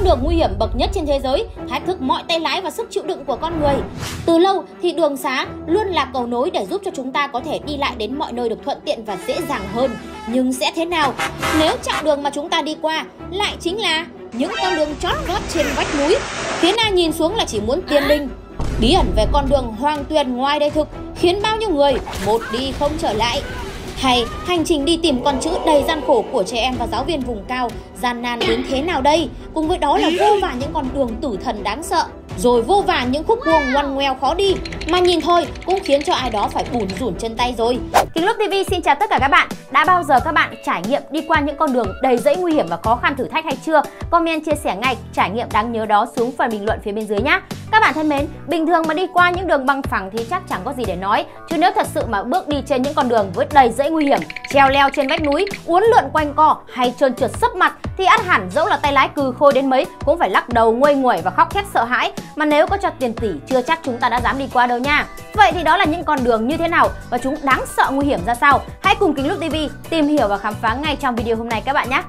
con đường nguy hiểm bậc nhất trên thế giới, thách thức mọi tay lái và sức chịu đựng của con người. Từ lâu thì đường xá luôn là cầu nối để giúp cho chúng ta có thể đi lại đến mọi nơi được thuận tiện và dễ dàng hơn. Nhưng sẽ thế nào nếu chặng đường mà chúng ta đi qua lại chính là những con đường chót vót trên vách núi, phía ai nhìn xuống là chỉ muốn tiên linh. Bí ẩn về con đường hoang tuyền ngoài đời thực khiến bao nhiêu người một đi không trở lại. Hay hành trình đi tìm con chữ đầy gian khổ của trẻ em và giáo viên vùng cao gian nan đến thế nào đây? Cùng với đó là vô vàn những con đường tử thần đáng sợ rồi vô vàn những khúc cuồng ngoằn ngoèo khó đi mà nhìn thôi cũng khiến cho ai đó phải bùn rủn chân tay rồi. Kính Lúc TV xin chào tất cả các bạn. Đã bao giờ các bạn trải nghiệm đi qua những con đường đầy rẫy nguy hiểm và khó khăn thử thách hay chưa? Comment chia sẻ ngay trải nghiệm đáng nhớ đó xuống phần bình luận phía bên dưới nhé. Các bạn thân mến, bình thường mà đi qua những đường bằng phẳng thì chắc chẳng có gì để nói, chứ nếu thật sự mà bước đi trên những con đường với đầy rẫy nguy hiểm, treo leo trên vách núi, uốn lượn quanh co hay trơn trượt sấp mặt thì ắt hẳn dẫu là tay lái cừ khôi đến mấy cũng phải lắc đầu nguôi nguẩy và khóc thét sợ hãi mà nếu có cho tiền tỷ, chưa chắc chúng ta đã dám đi qua đâu nha. Vậy thì đó là những con đường như thế nào và chúng đáng sợ nguy hiểm ra sao? Hãy cùng Kính Lúc TV tìm hiểu và khám phá ngay trong video hôm nay các bạn nhé.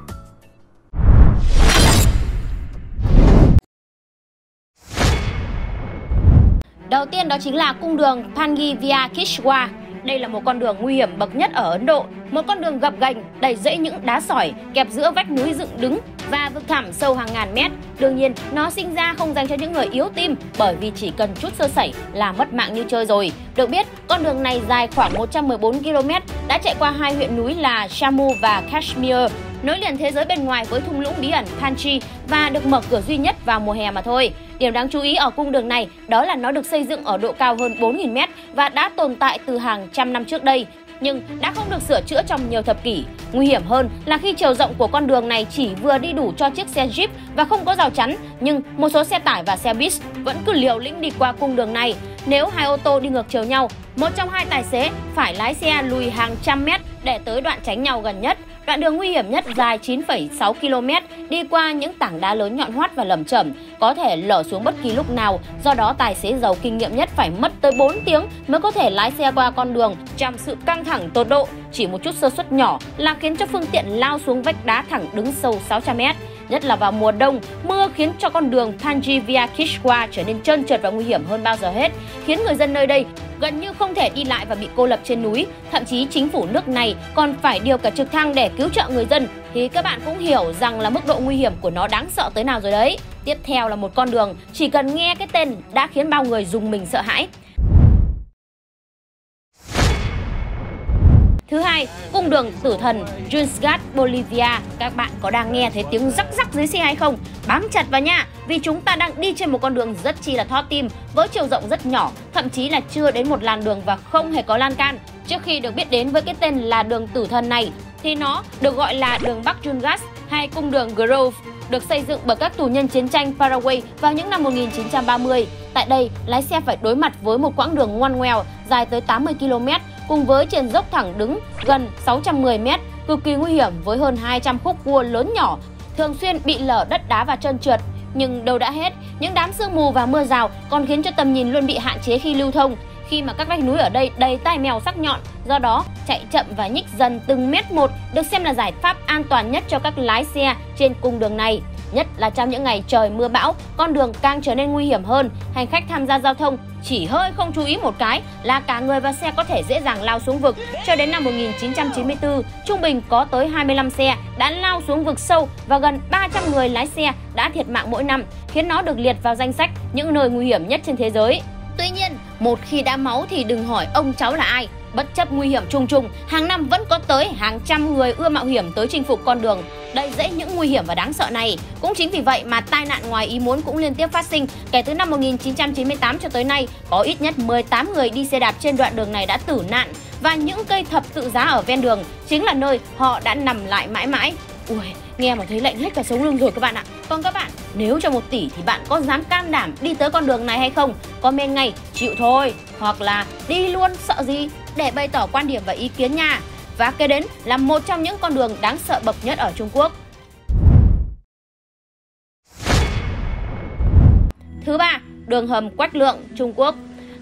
Đầu tiên đó chính là cung đường Pangi via Kishwa. Đây là một con đường nguy hiểm bậc nhất ở Ấn Độ, một con đường gập ghềnh đầy rẫy những đá sỏi kẹp giữa vách núi dựng đứng và vực thẳm sâu hàng ngàn mét. Đương nhiên, nó sinh ra không dành cho những người yếu tim bởi vì chỉ cần chút sơ sẩy là mất mạng như chơi rồi. Được biết, con đường này dài khoảng 114 km, đã chạy qua hai huyện núi là Jammu và Kashmir, nối liền thế giới bên ngoài với thung lũng bí ẩn Panchi và được mở cửa duy nhất vào mùa hè mà thôi. Điểm đáng chú ý ở cung đường này đó là nó được xây dựng ở độ cao hơn 4.000m và đã tồn tại từ hàng trăm năm trước đây nhưng đã không được sửa chữa trong nhiều thập kỷ. Nguy hiểm hơn là khi chiều rộng của con đường này chỉ vừa đi đủ cho chiếc xe Jeep và không có rào chắn, nhưng một số xe tải và xe bus vẫn cứ liều lĩnh đi qua cung đường này. Nếu hai ô tô đi ngược chiều nhau, một trong hai tài xế phải lái xe lùi hàng trăm mét để tới đoạn tránh nhau gần nhất. Đoạn đường nguy hiểm nhất dài 9,6 km đi qua những tảng đá lớn nhọn hoắt và lầm chẩm, có thể lở xuống bất kỳ lúc nào. Do đó tài xế giàu kinh nghiệm nhất phải mất tới 4 tiếng mới có thể lái xe qua con đường trong sự căng thẳng tột độ. Chỉ một chút sơ suất nhỏ là khiến cho phương tiện lao xuống vách đá thẳng đứng sâu 600 mét nhất là vào mùa đông, mưa khiến cho con đường Panji via Kishwa trở nên trơn trượt và nguy hiểm hơn bao giờ hết, khiến người dân nơi đây gần như không thể đi lại và bị cô lập trên núi. Thậm chí chính phủ nước này còn phải điều cả trực thăng để cứu trợ người dân. Thì các bạn cũng hiểu rằng là mức độ nguy hiểm của nó đáng sợ tới nào rồi đấy. Tiếp theo là một con đường chỉ cần nghe cái tên đã khiến bao người dùng mình sợ hãi. Thứ hai, cung đường tử thần Junsgat Bolivia. Các bạn có đang nghe thấy tiếng rắc rắc dưới xe hay không? Bám chặt vào nha, vì chúng ta đang đi trên một con đường rất chi là thót tim, với chiều rộng rất nhỏ, thậm chí là chưa đến một làn đường và không hề có lan can. Trước khi được biết đến với cái tên là đường tử thần này, thì nó được gọi là đường Bắc Jungas hay cung đường Grove được xây dựng bởi các tù nhân chiến tranh Paraguay vào những năm 1930. Tại đây, lái xe phải đối mặt với một quãng đường ngoằn ngoèo dài tới 80 km cùng với trên dốc thẳng đứng gần 610 m, cực kỳ nguy hiểm với hơn 200 khúc cua lớn nhỏ, thường xuyên bị lở đất đá và trơn trượt. Nhưng đâu đã hết, những đám sương mù và mưa rào còn khiến cho tầm nhìn luôn bị hạn chế khi lưu thông, khi mà các vách núi ở đây đầy tai mèo sắc nhọn. Do đó, chạy chậm và nhích dần từng mét một được xem là giải pháp an toàn nhất cho các lái xe trên cung đường này. Nhất là trong những ngày trời mưa bão, con đường càng trở nên nguy hiểm hơn. Hành khách tham gia giao thông chỉ hơi không chú ý một cái là cả người và xe có thể dễ dàng lao xuống vực. Cho đến năm 1994, trung bình có tới 25 xe đã lao xuống vực sâu và gần 300 người lái xe đã thiệt mạng mỗi năm, khiến nó được liệt vào danh sách những nơi nguy hiểm nhất trên thế giới. Tuy nhiên, một khi đã máu thì đừng hỏi ông cháu là ai, Bất chấp nguy hiểm trùng trùng, hàng năm vẫn có tới hàng trăm người ưa mạo hiểm tới chinh phục con đường đầy dẫy những nguy hiểm và đáng sợ này. Cũng chính vì vậy mà tai nạn ngoài ý muốn cũng liên tiếp phát sinh. Kể từ năm 1998 cho tới nay, có ít nhất 18 người đi xe đạp trên đoạn đường này đã tử nạn và những cây thập tự giá ở ven đường chính là nơi họ đã nằm lại mãi mãi. Ui, nghe mà thấy lạnh hết cả sống lưng rồi các bạn ạ. Còn các bạn, nếu cho một tỷ thì bạn có dám can đảm đi tới con đường này hay không? Comment ngay, chịu thôi. Hoặc là đi luôn, sợ gì? Để bày tỏ quan điểm và ý kiến nha. Và kế đến là một trong những con đường đáng sợ bậc nhất ở Trung Quốc. Thứ ba, đường hầm Quách Lượng, Trung Quốc.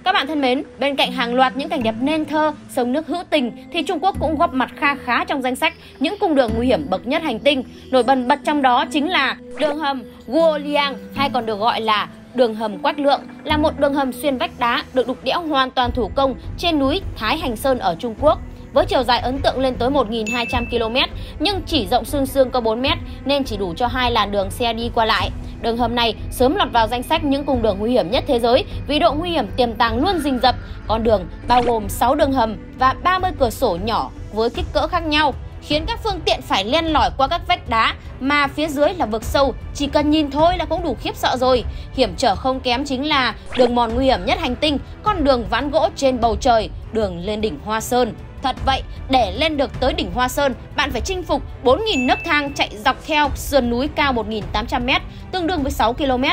Các bạn thân mến, bên cạnh hàng loạt những cảnh đẹp nên thơ, sông nước hữu tình thì Trung Quốc cũng góp mặt kha khá trong danh sách những cung đường nguy hiểm bậc nhất hành tinh. Nổi bật bật trong đó chính là đường hầm Guoliang hay còn được gọi là Đường hầm Quách Lượng là một đường hầm xuyên vách đá được đục đẽo hoàn toàn thủ công trên núi Thái Hành Sơn ở Trung Quốc, với chiều dài ấn tượng lên tới 1.200 km nhưng chỉ rộng xương xương có 4 m nên chỉ đủ cho hai làn đường xe đi qua lại. Đường hầm này sớm lọt vào danh sách những cung đường nguy hiểm nhất thế giới vì độ nguy hiểm tiềm tàng luôn rình rập. Con đường bao gồm 6 đường hầm và 30 cửa sổ nhỏ với kích cỡ khác nhau khiến các phương tiện phải len lỏi qua các vách đá mà phía dưới là vực sâu, chỉ cần nhìn thôi là cũng đủ khiếp sợ rồi. Hiểm trở không kém chính là đường mòn nguy hiểm nhất hành tinh, con đường ván gỗ trên bầu trời, đường lên đỉnh Hoa Sơn. Thật vậy, để lên được tới đỉnh Hoa Sơn, bạn phải chinh phục 4.000 nấc thang chạy dọc theo sườn núi cao 1.800m, tương đương với 6 km.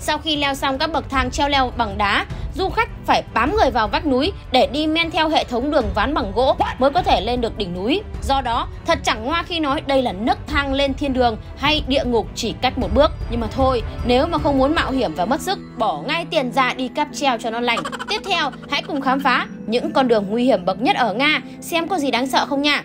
Sau khi leo xong các bậc thang treo leo bằng đá, du khách phải bám người vào vách núi để đi men theo hệ thống đường ván bằng gỗ mới có thể lên được đỉnh núi. Do đó, thật chẳng ngoa khi nói đây là nấc thang lên thiên đường hay địa ngục chỉ cách một bước. Nhưng mà thôi, nếu mà không muốn mạo hiểm và mất sức, bỏ ngay tiền ra đi cáp treo cho nó lành. Tiếp theo, hãy cùng khám phá những con đường nguy hiểm bậc nhất ở Nga, xem có gì đáng sợ không nha.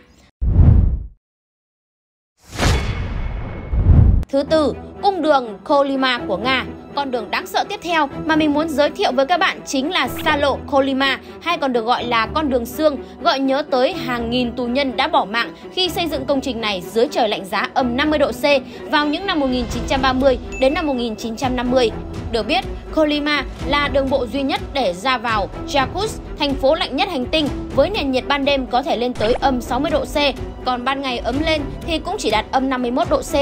Thứ tư, cung đường Kolyma của Nga. Con đường đáng sợ tiếp theo mà mình muốn giới thiệu với các bạn chính là xa lộ Kolyma hay còn được gọi là con đường xương, gọi nhớ tới hàng nghìn tù nhân đã bỏ mạng khi xây dựng công trình này dưới trời lạnh giá âm 50 độ C vào những năm 1930 đến năm 1950. Được biết, Kolyma là đường bộ duy nhất để ra vào Jakutsk, thành phố lạnh nhất hành tinh với nền nhiệt ban đêm có thể lên tới âm 60 độ C, còn ban ngày ấm lên thì cũng chỉ đạt âm 51 độ C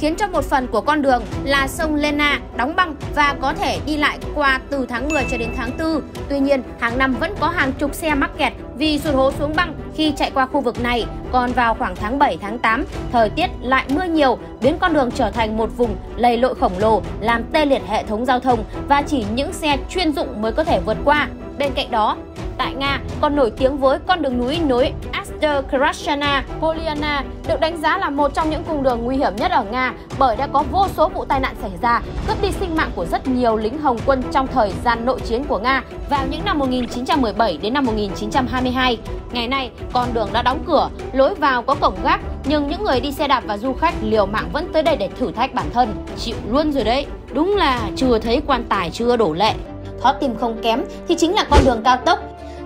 khiến cho một phần của con đường là sông Lena đóng băng và có thể đi lại qua từ tháng 10 cho đến tháng 4. Tuy nhiên, hàng năm vẫn có hàng chục xe mắc kẹt vì sụt hố xuống băng khi chạy qua khu vực này. Còn vào khoảng tháng 7, tháng 8, thời tiết lại mưa nhiều, biến con đường trở thành một vùng lầy lội khổng lồ, làm tê liệt hệ thống giao thông và chỉ những xe chuyên dụng mới có thể vượt qua. Bên cạnh đó, tại Nga còn nổi tiếng với con đường núi nối Aster Krashana Poliana được đánh giá là một trong những cung đường nguy hiểm nhất ở Nga bởi đã có vô số vụ tai nạn xảy ra, cướp đi sinh mạng của rất nhiều lính Hồng quân trong thời gian nội chiến của Nga vào những năm 1917 đến năm 1922. Ngày nay, con đường đã đóng cửa, lối vào có cổng gác, nhưng những người đi xe đạp và du khách liều mạng vẫn tới đây để thử thách bản thân. Chịu luôn rồi đấy, đúng là chưa thấy quan tài chưa đổ lệ. Khó tìm không kém thì chính là con đường cao tốc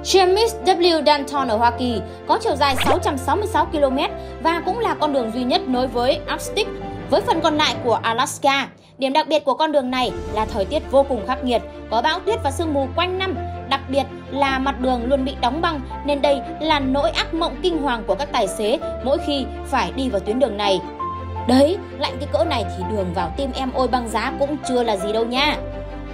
James W. Danton ở Hoa Kỳ có chiều dài 666 km và cũng là con đường duy nhất nối với Arctic với phần còn lại của Alaska. Điểm đặc biệt của con đường này là thời tiết vô cùng khắc nghiệt, có bão tuyết và sương mù quanh năm. Đặc biệt là mặt đường luôn bị đóng băng nên đây là nỗi ác mộng kinh hoàng của các tài xế mỗi khi phải đi vào tuyến đường này. Đấy, lạnh cái cỡ này thì đường vào tim em ôi băng giá cũng chưa là gì đâu nha.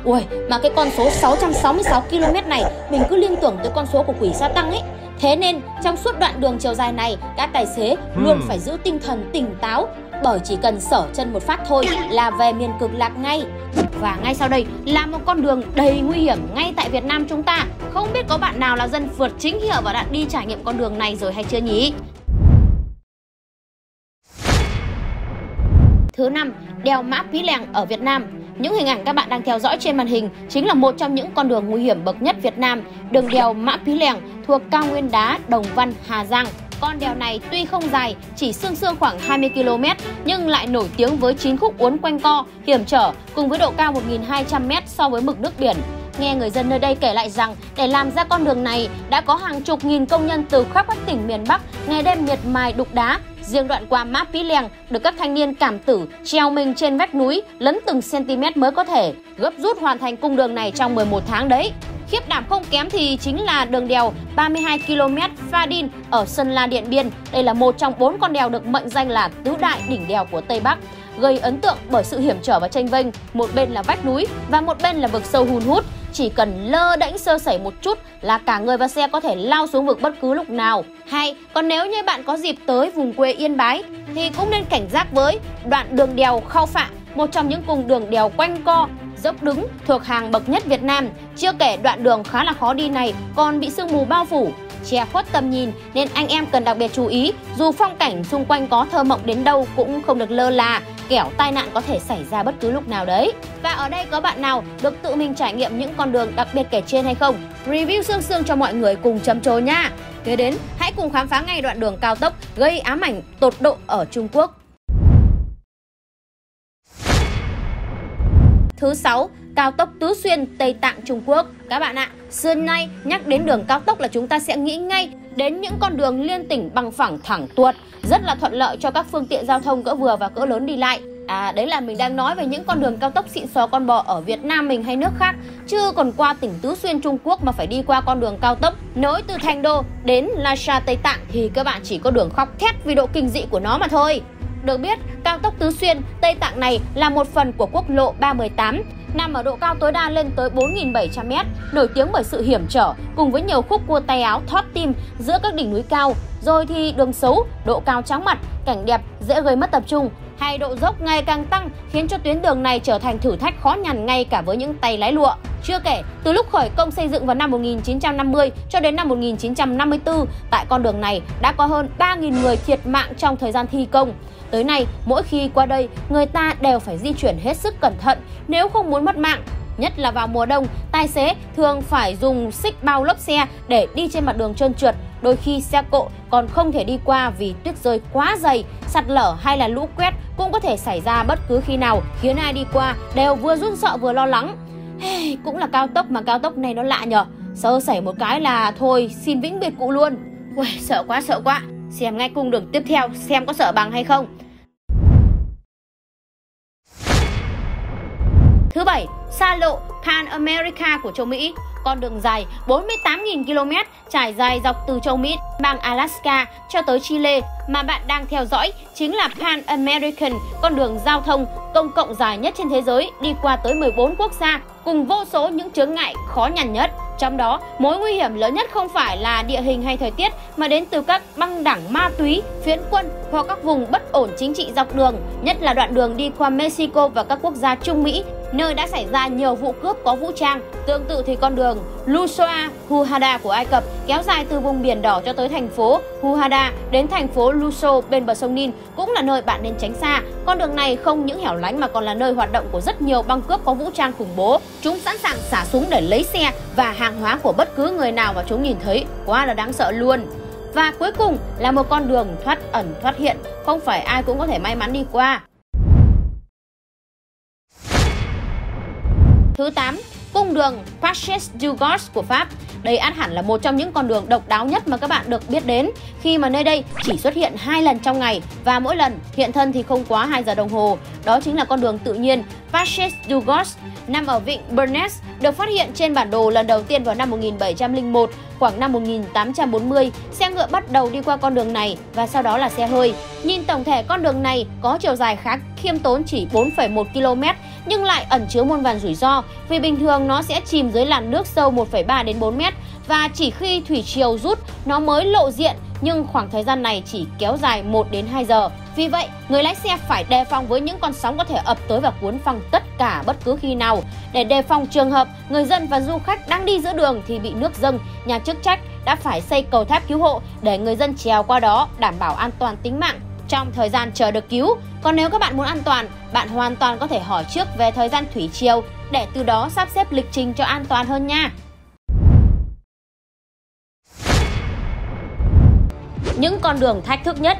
Ui, mà cái con số 666 km này mình cứ liên tưởng tới con số của quỷ sa tăng ấy. Thế nên trong suốt đoạn đường chiều dài này, các tài xế luôn phải giữ tinh thần tỉnh táo bởi chỉ cần sở chân một phát thôi là về miền cực lạc ngay. Và ngay sau đây là một con đường đầy nguy hiểm ngay tại Việt Nam chúng ta. Không biết có bạn nào là dân vượt chính hiệu và đã đi trải nghiệm con đường này rồi hay chưa nhỉ? Thứ năm, đèo Mã Pí Lèng ở Việt Nam. Những hình ảnh các bạn đang theo dõi trên màn hình chính là một trong những con đường nguy hiểm bậc nhất Việt Nam, đường đèo Mã Pí Lèng thuộc cao nguyên đá Đồng Văn, Hà Giang. Con đèo này tuy không dài, chỉ xương xương khoảng 20 km, nhưng lại nổi tiếng với 9 khúc uốn quanh co, hiểm trở cùng với độ cao 1.200m so với mực nước biển. Nghe người dân nơi đây kể lại rằng để làm ra con đường này đã có hàng chục nghìn công nhân từ khắp các tỉnh miền Bắc ngày đêm miệt mài đục đá Riêng đoạn qua map Pí Lèng được các thanh niên cảm tử treo mình trên vách núi, lấn từng cm mới có thể, gấp rút hoàn thành cung đường này trong 11 tháng đấy. Khiếp đảm không kém thì chính là đường đèo 32 km Pha Đin ở Sơn La Điện Biên. Đây là một trong bốn con đèo được mệnh danh là tứ đại đỉnh đèo của Tây Bắc gây ấn tượng bởi sự hiểm trở và tranh vênh, một bên là vách núi và một bên là vực sâu hun hút chỉ cần lơ đễnh sơ sẩy một chút là cả người và xe có thể lao xuống vực bất cứ lúc nào. Hay, còn nếu như bạn có dịp tới vùng quê Yên Bái thì cũng nên cảnh giác với đoạn đường đèo Khao Phạ, một trong những cung đường đèo quanh co, dốc đứng thuộc hàng bậc nhất Việt Nam. Chưa kể đoạn đường khá là khó đi này còn bị sương mù bao phủ, che khuất tầm nhìn nên anh em cần đặc biệt chú ý dù phong cảnh xung quanh có thơ mộng đến đâu cũng không được lơ là kẻo tai nạn có thể xảy ra bất cứ lúc nào đấy. Và ở đây có bạn nào được tự mình trải nghiệm những con đường đặc biệt kể trên hay không? Review xương xương cho mọi người cùng chấm trồ nha. Kế đến, hãy cùng khám phá ngay đoạn đường cao tốc gây ám ảnh tột độ ở Trung Quốc. Thứ 6, cao tốc Tứ Xuyên, Tây Tạng, Trung Quốc. Các bạn ạ, xưa nay nhắc đến đường cao tốc là chúng ta sẽ nghĩ ngay đến những con đường liên tỉnh bằng phẳng thẳng tuột, rất là thuận lợi cho các phương tiện giao thông cỡ vừa và cỡ lớn đi lại. À đấy là mình đang nói về những con đường cao tốc xịn xò con bò ở Việt Nam mình hay nước khác Chứ còn qua tỉnh Tứ Xuyên Trung Quốc mà phải đi qua con đường cao tốc Nối từ Thành Đô đến Lhasa Tây Tạng Thì các bạn chỉ có đường khóc thét vì độ kinh dị của nó mà thôi được biết, cao tốc Tứ Xuyên, Tây Tạng này là một phần của quốc lộ 318, nằm ở độ cao tối đa lên tới 4.700m, nổi tiếng bởi sự hiểm trở cùng với nhiều khúc cua tay áo thoát tim giữa các đỉnh núi cao. Rồi thì đường xấu, độ cao chóng mặt, cảnh đẹp dễ gây mất tập trung, hay độ dốc ngày càng tăng khiến cho tuyến đường này trở thành thử thách khó nhằn ngay cả với những tay lái lụa. Chưa kể, từ lúc khởi công xây dựng vào năm 1950 cho đến năm 1954, tại con đường này đã có hơn 3.000 người thiệt mạng trong thời gian thi công. Tới nay, mỗi khi qua đây, người ta đều phải di chuyển hết sức cẩn thận nếu không muốn mất mạng. Nhất là vào mùa đông, tài xế thường phải dùng xích bao lốp xe để đi trên mặt đường trơn trượt. Đôi khi xe cộ còn không thể đi qua vì tuyết rơi quá dày, sạt lở hay là lũ quét cũng có thể xảy ra bất cứ khi nào, khiến ai đi qua đều vừa run sợ vừa lo lắng. Hey, cũng là cao tốc mà cao tốc này nó lạ nhở. Sơ sẩy một cái là thôi, xin vĩnh biệt cụ luôn. Ui, sợ quá sợ quá. Xem ngay cung đường tiếp theo xem có sợ bằng hay không. Thứ bảy, xa lộ Pan America của châu Mỹ, con đường dài 48.000 km trải dài dọc từ châu Mỹ, bang Alaska cho tới Chile mà bạn đang theo dõi chính là Pan American, con đường giao thông công cộng dài nhất trên thế giới đi qua tới 14 quốc gia cùng vô số những chướng ngại khó nhằn nhất. Trong đó, mối nguy hiểm lớn nhất không phải là địa hình hay thời tiết mà đến từ các băng đảng ma túy, phiến quân hoặc các vùng bất ổn chính trị dọc đường, nhất là đoạn đường đi qua Mexico và các quốc gia Trung Mỹ nơi đã xảy ra nhiều vụ cướp có vũ trang. Tương tự thì con đường Lusoa Huhada của Ai Cập kéo dài từ vùng biển đỏ cho tới thành phố Huhada đến thành phố Luso bên bờ sông Nin cũng là nơi bạn nên tránh xa. Con đường này không những hẻo lánh mà còn là nơi hoạt động của rất nhiều băng cướp có vũ trang khủng bố. Chúng sẵn sàng xả súng để lấy xe và hàng hóa của bất cứ người nào mà chúng nhìn thấy. Quá là đáng sợ luôn. Và cuối cùng là một con đường thoát ẩn thoát hiện, không phải ai cũng có thể may mắn đi qua. Thứ 8, cung đường Paches du Gard của Pháp. Đây át hẳn là một trong những con đường độc đáo nhất mà các bạn được biết đến khi mà nơi đây chỉ xuất hiện hai lần trong ngày và mỗi lần hiện thân thì không quá 2 giờ đồng hồ. Đó chính là con đường tự nhiên Paches du Gard nằm ở vịnh Bernes, được phát hiện trên bản đồ lần đầu tiên vào năm 1701, khoảng năm 1840. Xe ngựa bắt đầu đi qua con đường này và sau đó là xe hơi. Nhìn tổng thể con đường này có chiều dài khá khiêm tốn chỉ 4,1 km nhưng lại ẩn chứa muôn vàn rủi ro vì bình thường nó sẽ chìm dưới làn nước sâu 1,3 đến 4 mét và chỉ khi thủy triều rút nó mới lộ diện nhưng khoảng thời gian này chỉ kéo dài 1 đến 2 giờ. Vì vậy, người lái xe phải đề phòng với những con sóng có thể ập tới và cuốn phăng tất cả bất cứ khi nào. Để đề phòng trường hợp người dân và du khách đang đi giữa đường thì bị nước dâng, nhà chức trách đã phải xây cầu tháp cứu hộ để người dân trèo qua đó đảm bảo an toàn tính mạng trong thời gian chờ được cứu. Còn nếu các bạn muốn an toàn, bạn hoàn toàn có thể hỏi trước về thời gian thủy triều để từ đó sắp xếp lịch trình cho an toàn hơn nha. Những con đường thách thức nhất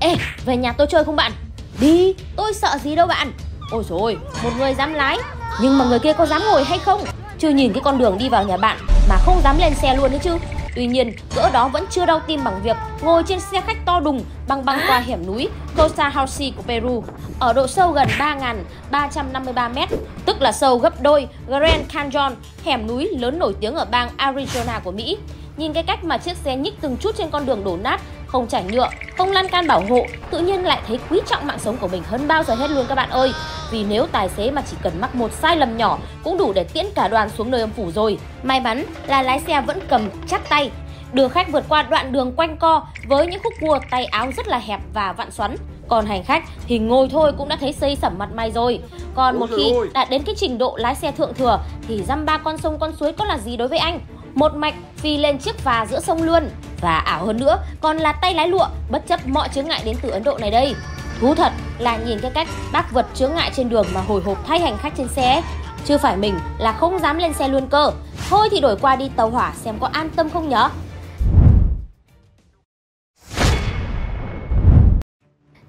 Ê, về nhà tôi chơi không bạn? Đi, tôi sợ gì đâu bạn Ôi rồi một người dám lái Nhưng mà người kia có dám ngồi hay không? Chưa nhìn cái con đường đi vào nhà bạn Mà không dám lên xe luôn đấy chứ Tuy nhiên, cỡ đó vẫn chưa đau tim bằng việc ngồi trên xe khách to đùng băng băng qua hẻm núi Costa của Peru ở độ sâu gần 3.353m, tức là sâu gấp đôi Grand Canyon, hẻm núi lớn nổi tiếng ở bang Arizona của Mỹ. Nhìn cái cách mà chiếc xe nhích từng chút trên con đường đổ nát, không trải nhựa, không lan can bảo hộ, tự nhiên lại thấy quý trọng mạng sống của mình hơn bao giờ hết luôn các bạn ơi. Vì nếu tài xế mà chỉ cần mắc một sai lầm nhỏ cũng đủ để tiễn cả đoàn xuống nơi âm phủ rồi. May mắn là lái xe vẫn cầm chắc tay, đưa khách vượt qua đoạn đường quanh co với những khúc cua tay áo rất là hẹp và vặn xoắn. Còn hành khách thì ngồi thôi cũng đã thấy xây sẩm mặt mày rồi. Còn một khi đạt đến cái trình độ lái xe thượng thừa thì dăm ba con sông con suối có là gì đối với anh? Một mạch phi lên chiếc phà giữa sông luôn. Và ảo hơn nữa, còn là tay lái lụa, bất chấp mọi chướng ngại đến từ Ấn Độ này đây. Thú thật là nhìn cái cách bác vượt chướng ngại trên đường mà hồi hộp thay hành khách trên xe Chứ phải mình là không dám lên xe luôn cơ Thôi thì đổi qua đi tàu hỏa xem có an tâm không nhở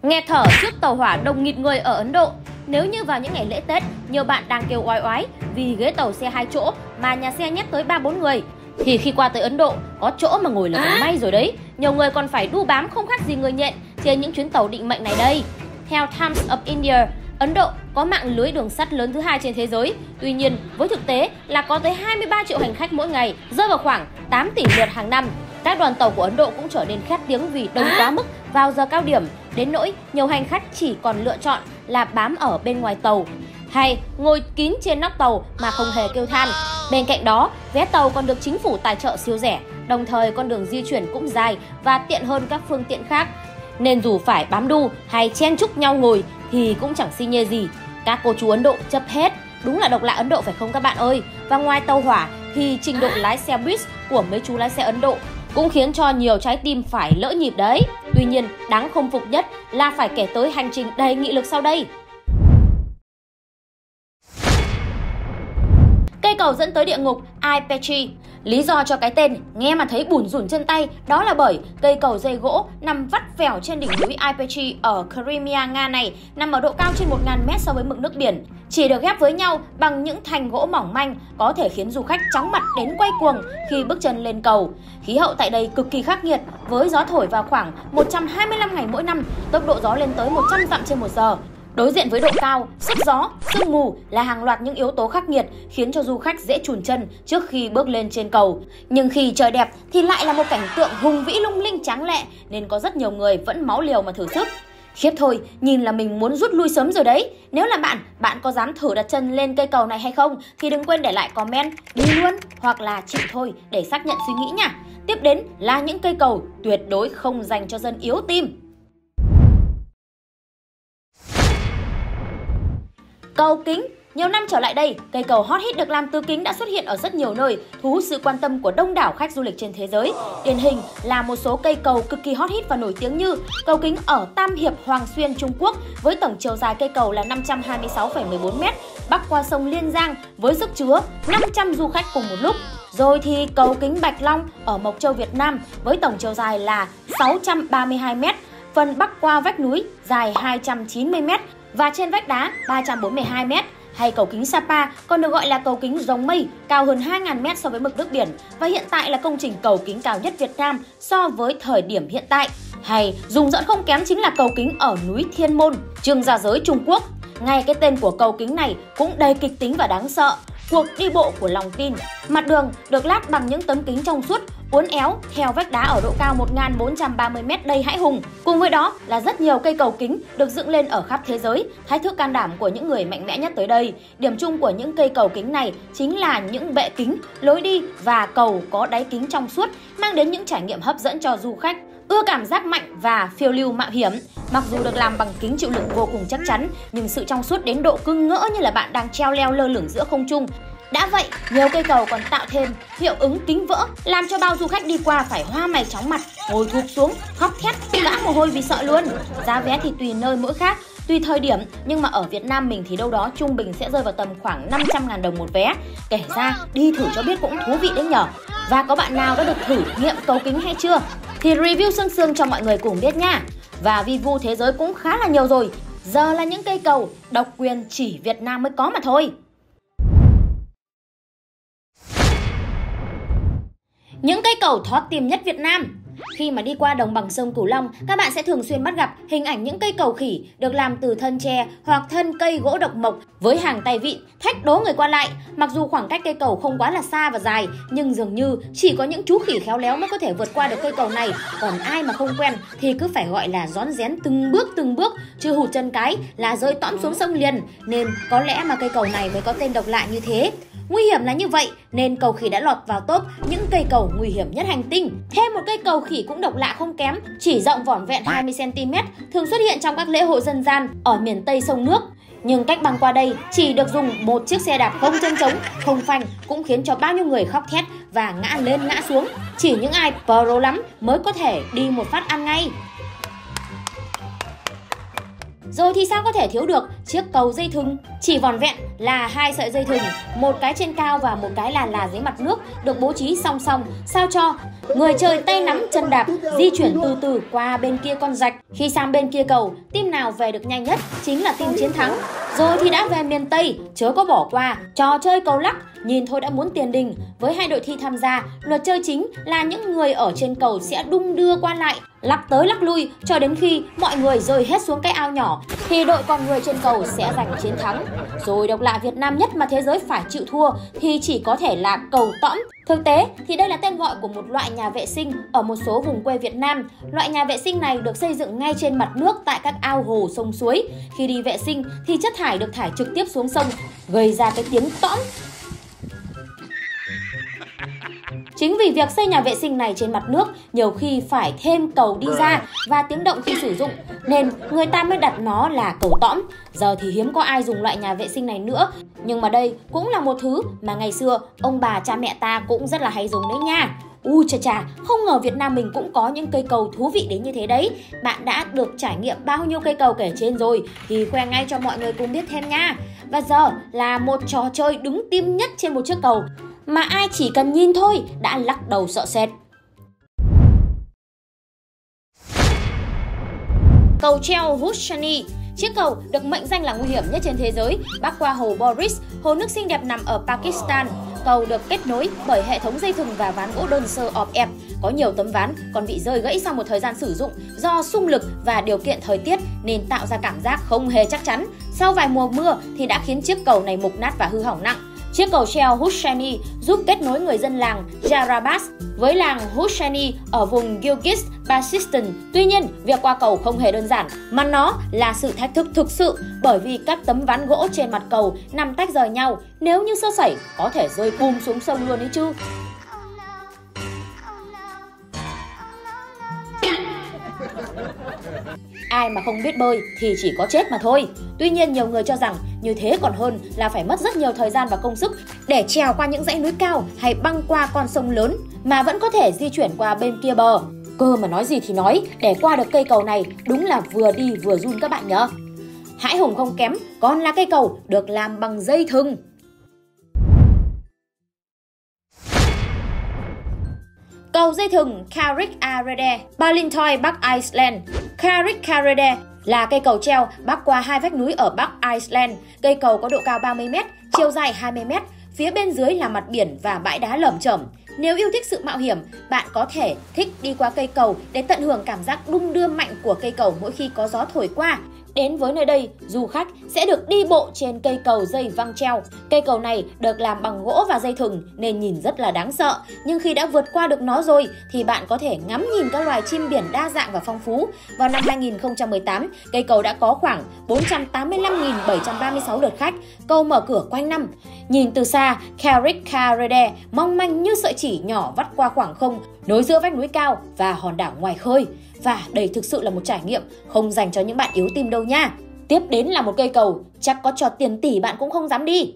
Nghe thở trước tàu hỏa đông nghịt người ở Ấn Độ Nếu như vào những ngày lễ Tết, nhiều bạn đang kêu oai oái vì ghế tàu xe hai chỗ mà nhà xe nhét tới 3-4 người thì khi qua tới Ấn Độ có chỗ mà ngồi là còn may rồi đấy nhiều người còn phải đu bám không khác gì người nhện trên những chuyến tàu định mệnh này đây theo Times of India Ấn Độ có mạng lưới đường sắt lớn thứ hai trên thế giới. Tuy nhiên, với thực tế là có tới 23 triệu hành khách mỗi ngày, rơi vào khoảng 8 tỷ lượt hàng năm. Các đoàn tàu của Ấn Độ cũng trở nên khét tiếng vì đông quá mức vào giờ cao điểm, đến nỗi nhiều hành khách chỉ còn lựa chọn là bám ở bên ngoài tàu hay ngồi kín trên nóc tàu mà không hề kêu than. Bên cạnh đó, vé tàu còn được chính phủ tài trợ siêu rẻ, đồng thời con đường di chuyển cũng dài và tiện hơn các phương tiện khác. Nên dù phải bám đu hay chen chúc nhau ngồi thì cũng chẳng xi nhê gì. Các cô chú Ấn Độ chấp hết. Đúng là độc lạ Ấn Độ phải không các bạn ơi? Và ngoài tàu hỏa thì trình độ lái xe buýt của mấy chú lái xe Ấn Độ cũng khiến cho nhiều trái tim phải lỡ nhịp đấy. Tuy nhiên, đáng không phục nhất là phải kể tới hành trình đầy nghị lực sau đây. Cây cầu dẫn tới địa ngục Aipechi. Lý do cho cái tên nghe mà thấy bùn rủn chân tay đó là bởi cây cầu dây gỗ nằm vắt vẻo trên đỉnh núi Aipechi ở Crimea, Nga này nằm ở độ cao trên 1.000 mét so với mực nước biển. Chỉ được ghép với nhau bằng những thành gỗ mỏng manh có thể khiến du khách chóng mặt đến quay cuồng khi bước chân lên cầu. Khí hậu tại đây cực kỳ khắc nghiệt với gió thổi vào khoảng 125 ngày mỗi năm, tốc độ gió lên tới 100 dặm trên một giờ. Đối diện với độ cao, sức gió, sương mù là hàng loạt những yếu tố khắc nghiệt khiến cho du khách dễ chùn chân trước khi bước lên trên cầu. Nhưng khi trời đẹp thì lại là một cảnh tượng hùng vĩ lung linh tráng lệ nên có rất nhiều người vẫn máu liều mà thử sức. Khiếp thôi, nhìn là mình muốn rút lui sớm rồi đấy. Nếu là bạn, bạn có dám thử đặt chân lên cây cầu này hay không thì đừng quên để lại comment đi luôn hoặc là chịu thôi để xác nhận suy nghĩ nha. Tiếp đến là những cây cầu tuyệt đối không dành cho dân yếu tim. Cầu kính nhiều năm trở lại đây, cây cầu hot hit được làm từ kính đã xuất hiện ở rất nhiều nơi, thu hút sự quan tâm của đông đảo khách du lịch trên thế giới. Điển hình là một số cây cầu cực kỳ hot hit và nổi tiếng như cầu kính ở Tam Hiệp, Hoàng Xuyên, Trung Quốc với tổng chiều dài cây cầu là 526,14 m, bắc qua sông Liên Giang với sức chứa 500 du khách cùng một lúc. Rồi thì cầu kính Bạch Long ở Mộc Châu, Việt Nam với tổng chiều dài là 632 m, phần bắc qua vách núi dài 290 m và trên vách đá 342 m hay cầu kính Sapa còn được gọi là cầu kính rồng mây cao hơn 2.000 m so với mực nước biển và hiện tại là công trình cầu kính cao nhất Việt Nam so với thời điểm hiện tại. Hay dùng dẫn không kém chính là cầu kính ở núi Thiên Môn, trường gia giới Trung Quốc. Ngay cái tên của cầu kính này cũng đầy kịch tính và đáng sợ. Cuộc đi bộ của lòng tin. Mặt đường được lát bằng những tấm kính trong suốt uốn éo theo vách đá ở độ cao 1.430m đầy hãi hùng. Cùng với đó là rất nhiều cây cầu kính được dựng lên ở khắp thế giới, thách thức can đảm của những người mạnh mẽ nhất tới đây. Điểm chung của những cây cầu kính này chính là những bệ kính, lối đi và cầu có đáy kính trong suốt, mang đến những trải nghiệm hấp dẫn cho du khách ưa cảm giác mạnh và phiêu lưu mạo hiểm. Mặc dù được làm bằng kính chịu lực vô cùng chắc chắn, nhưng sự trong suốt đến độ cưng ngỡ như là bạn đang treo leo lơ lửng giữa không trung đã vậy, nhiều cây cầu còn tạo thêm hiệu ứng kính vỡ, làm cho bao du khách đi qua phải hoa mày chóng mặt, ngồi thụp xuống, khóc thét, vã mồ hôi vì sợ luôn. Giá vé thì tùy nơi mỗi khác, tùy thời điểm, nhưng mà ở Việt Nam mình thì đâu đó trung bình sẽ rơi vào tầm khoảng 500.000 đồng một vé. Kể ra, đi thử cho biết cũng thú vị đấy nhở. Và có bạn nào đã được thử nghiệm cầu kính hay chưa? Thì review sương sương cho mọi người cùng biết nha. Và Vivu thế giới cũng khá là nhiều rồi. Giờ là những cây cầu độc quyền chỉ Việt Nam mới có mà thôi. Những cây cầu thoát tim nhất Việt Nam khi mà đi qua đồng bằng sông Cửu Long, các bạn sẽ thường xuyên bắt gặp hình ảnh những cây cầu khỉ được làm từ thân tre hoặc thân cây gỗ độc mộc với hàng tay vịn, thách đố người qua lại. Mặc dù khoảng cách cây cầu không quá là xa và dài, nhưng dường như chỉ có những chú khỉ khéo léo mới có thể vượt qua được cây cầu này. Còn ai mà không quen thì cứ phải gọi là rón rén từng bước từng bước, chưa hụt chân cái là rơi tõm xuống sông liền. Nên có lẽ mà cây cầu này mới có tên độc lạ như thế. Nguy hiểm là như vậy nên cầu khỉ đã lọt vào top những cây cầu nguy hiểm nhất hành tinh. Thêm một cây cầu khỉ cũng độc lạ không kém, chỉ rộng vỏn vẹn 20cm, thường xuất hiện trong các lễ hội dân gian ở miền Tây sông nước. Nhưng cách băng qua đây chỉ được dùng một chiếc xe đạp không chân trống, không phanh cũng khiến cho bao nhiêu người khóc thét và ngã lên ngã xuống. Chỉ những ai pro lắm mới có thể đi một phát ăn ngay. Rồi thì sao có thể thiếu được chiếc cầu dây thừng? Chỉ vòn vẹn là hai sợi dây thừng, một cái trên cao và một cái là là dưới mặt nước được bố trí song song sao cho người chơi tay nắm chân đạp di chuyển từ từ qua bên kia con rạch. Khi sang bên kia cầu, team nào về được nhanh nhất chính là team chiến thắng. Rồi thì đã về miền Tây, chớ có bỏ qua trò chơi cầu lắc Nhìn thôi đã muốn tiền đình. Với hai đội thi tham gia, luật chơi chính là những người ở trên cầu sẽ đung đưa qua lại, lắc tới lắc lui cho đến khi mọi người rơi hết xuống cái ao nhỏ thì đội con người trên cầu sẽ giành chiến thắng. Rồi độc lạ Việt Nam nhất mà thế giới phải chịu thua thì chỉ có thể là cầu tõm. Thực tế thì đây là tên gọi của một loại nhà vệ sinh ở một số vùng quê Việt Nam. Loại nhà vệ sinh này được xây dựng ngay trên mặt nước tại các ao hồ sông suối. Khi đi vệ sinh thì chất thải được thải trực tiếp xuống sông, gây ra cái tiếng tõm Chính vì việc xây nhà vệ sinh này trên mặt nước nhiều khi phải thêm cầu đi ra và tiếng động khi sử dụng nên người ta mới đặt nó là cầu tõm. Giờ thì hiếm có ai dùng loại nhà vệ sinh này nữa. Nhưng mà đây cũng là một thứ mà ngày xưa ông bà cha mẹ ta cũng rất là hay dùng đấy nha. U chà chà, không ngờ Việt Nam mình cũng có những cây cầu thú vị đến như thế đấy. Bạn đã được trải nghiệm bao nhiêu cây cầu kể trên rồi thì khoe ngay cho mọi người cùng biết thêm nha. Và giờ là một trò chơi đứng tim nhất trên một chiếc cầu mà ai chỉ cần nhìn thôi đã lắc đầu sợ sệt. Cầu treo Hushani Chiếc cầu được mệnh danh là nguy hiểm nhất trên thế giới, bắc qua hồ Boris, hồ nước xinh đẹp nằm ở Pakistan. Cầu được kết nối bởi hệ thống dây thừng và ván gỗ đơn sơ ọp ẹp. Có nhiều tấm ván còn bị rơi gãy sau một thời gian sử dụng do xung lực và điều kiện thời tiết nên tạo ra cảm giác không hề chắc chắn. Sau vài mùa mưa thì đã khiến chiếc cầu này mục nát và hư hỏng nặng. Chiếc cầu treo Hushani giúp kết nối người dân làng Jarabas với làng Hushani ở vùng Gilgit Baltistan. Tuy nhiên, việc qua cầu không hề đơn giản mà nó là sự thách thức thực sự bởi vì các tấm ván gỗ trên mặt cầu nằm tách rời nhau, nếu như sơ sẩy có thể rơi bùm xuống sông luôn ấy chứ. Ai mà không biết bơi thì chỉ có chết mà thôi. Tuy nhiên nhiều người cho rằng như thế còn hơn là phải mất rất nhiều thời gian và công sức để trèo qua những dãy núi cao hay băng qua con sông lớn mà vẫn có thể di chuyển qua bên kia bờ. Cơ mà nói gì thì nói, để qua được cây cầu này đúng là vừa đi vừa run các bạn nhớ. Hãi hùng không kém, còn là cây cầu được làm bằng dây thừng. Cầu dây thừng Carrick Arede, Ballintoy, Bắc Iceland. Carrick Arede là cây cầu treo bắc qua hai vách núi ở Bắc Iceland. Cây cầu có độ cao 30m, chiều dài 20m, phía bên dưới là mặt biển và bãi đá lởm chởm. Nếu yêu thích sự mạo hiểm, bạn có thể thích đi qua cây cầu để tận hưởng cảm giác đung đưa mạnh của cây cầu mỗi khi có gió thổi qua. Đến với nơi đây, du khách sẽ được đi bộ trên cây cầu dây văng treo. Cây cầu này được làm bằng gỗ và dây thừng nên nhìn rất là đáng sợ. Nhưng khi đã vượt qua được nó rồi thì bạn có thể ngắm nhìn các loài chim biển đa dạng và phong phú. Vào năm 2018, cây cầu đã có khoảng 485.736 lượt khách. Cầu mở cửa quanh năm. Nhìn từ xa, Carrick Carrede mong manh như sợi chỉ nhỏ vắt qua khoảng không, nối giữa vách núi cao và hòn đảo ngoài khơi. Và đây thực sự là một trải nghiệm không dành cho những bạn yếu tim đâu nha. Tiếp đến là một cây cầu, chắc có cho tiền tỷ bạn cũng không dám đi.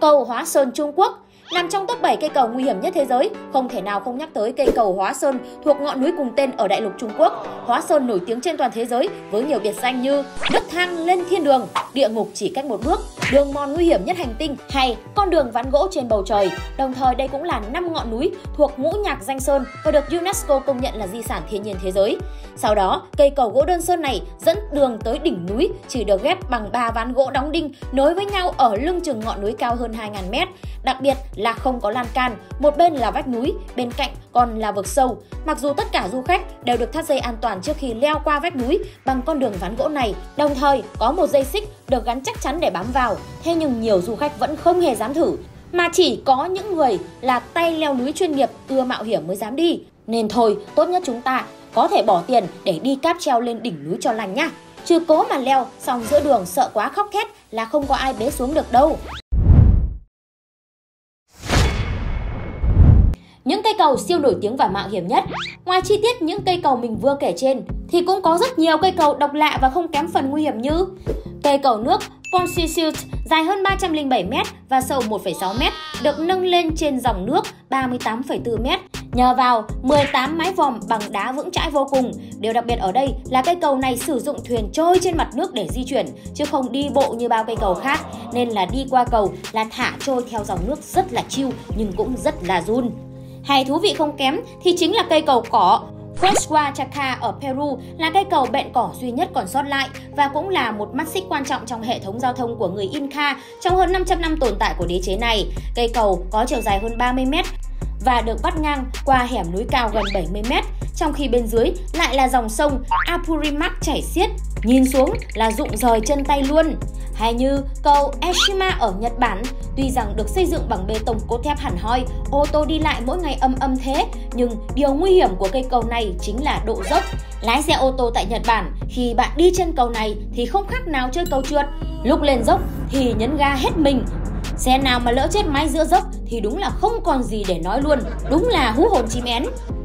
Cầu Hóa Sơn Trung Quốc Nằm trong top 7 cây cầu nguy hiểm nhất thế giới, không thể nào không nhắc tới cây cầu Hóa Sơn thuộc ngọn núi cùng tên ở đại lục Trung Quốc. Hóa Sơn nổi tiếng trên toàn thế giới với nhiều biệt danh như đất thang lên thiên đường, địa ngục chỉ cách một bước, đường mòn nguy hiểm nhất hành tinh hay con đường ván gỗ trên bầu trời. Đồng thời đây cũng là năm ngọn núi thuộc ngũ nhạc danh sơn và được UNESCO công nhận là di sản thiên nhiên thế giới. Sau đó, cây cầu gỗ đơn sơn này dẫn đường tới đỉnh núi chỉ được ghép bằng ba ván gỗ đóng đinh nối với nhau ở lưng chừng ngọn núi cao hơn 2.000 mét. Đặc biệt là không có lan can, một bên là vách núi, bên cạnh còn là vực sâu. Mặc dù tất cả du khách đều được thắt dây an toàn trước khi leo qua vách núi bằng con đường ván gỗ này, đồng thời có một dây xích được gắn chắc chắn để bám vào. Thế nhưng nhiều du khách vẫn không hề dám thử, mà chỉ có những người là tay leo núi chuyên nghiệp ưa mạo hiểm mới dám đi. Nên thôi, tốt nhất chúng ta có thể bỏ tiền để đi cáp treo lên đỉnh núi cho lành nhá. Chứ cố mà leo xong giữa đường sợ quá khóc thét là không có ai bế xuống được đâu. Những cây cầu siêu nổi tiếng và mạo hiểm nhất. Ngoài chi tiết những cây cầu mình vừa kể trên, thì cũng có rất nhiều cây cầu độc lạ và không kém phần nguy hiểm như cây cầu nước Pontcisiut dài hơn 307 m và sâu 1,6 m, được nâng lên trên dòng nước 38,4 m. Nhờ vào 18 mái vòm bằng đá vững chãi vô cùng, điều đặc biệt ở đây là cây cầu này sử dụng thuyền trôi trên mặt nước để di chuyển, chứ không đi bộ như bao cây cầu khác, nên là đi qua cầu là thả trôi theo dòng nước rất là chiêu nhưng cũng rất là run. Hay thú vị không kém thì chính là cây cầu cỏ Huachuachaca ở Peru là cây cầu bện cỏ duy nhất còn sót lại và cũng là một mắt xích quan trọng trong hệ thống giao thông của người Inca trong hơn 500 năm tồn tại của đế chế này. Cây cầu có chiều dài hơn 30 mét và được bắt ngang qua hẻm núi cao gần 70 mét, trong khi bên dưới lại là dòng sông Apurimac chảy xiết, nhìn xuống là rụng rời chân tay luôn. Hay như cầu Eshima ở Nhật Bản, tuy rằng được xây dựng bằng bê tông cốt thép hẳn hoi, ô tô đi lại mỗi ngày âm âm thế, nhưng điều nguy hiểm của cây cầu này chính là độ dốc. Lái xe ô tô tại Nhật Bản, khi bạn đi trên cầu này thì không khác nào chơi cầu trượt. Lúc lên dốc thì nhấn ga hết mình, Xe nào mà lỡ chết máy giữa dốc thì đúng là không còn gì để nói luôn, đúng là hú hồn chim én.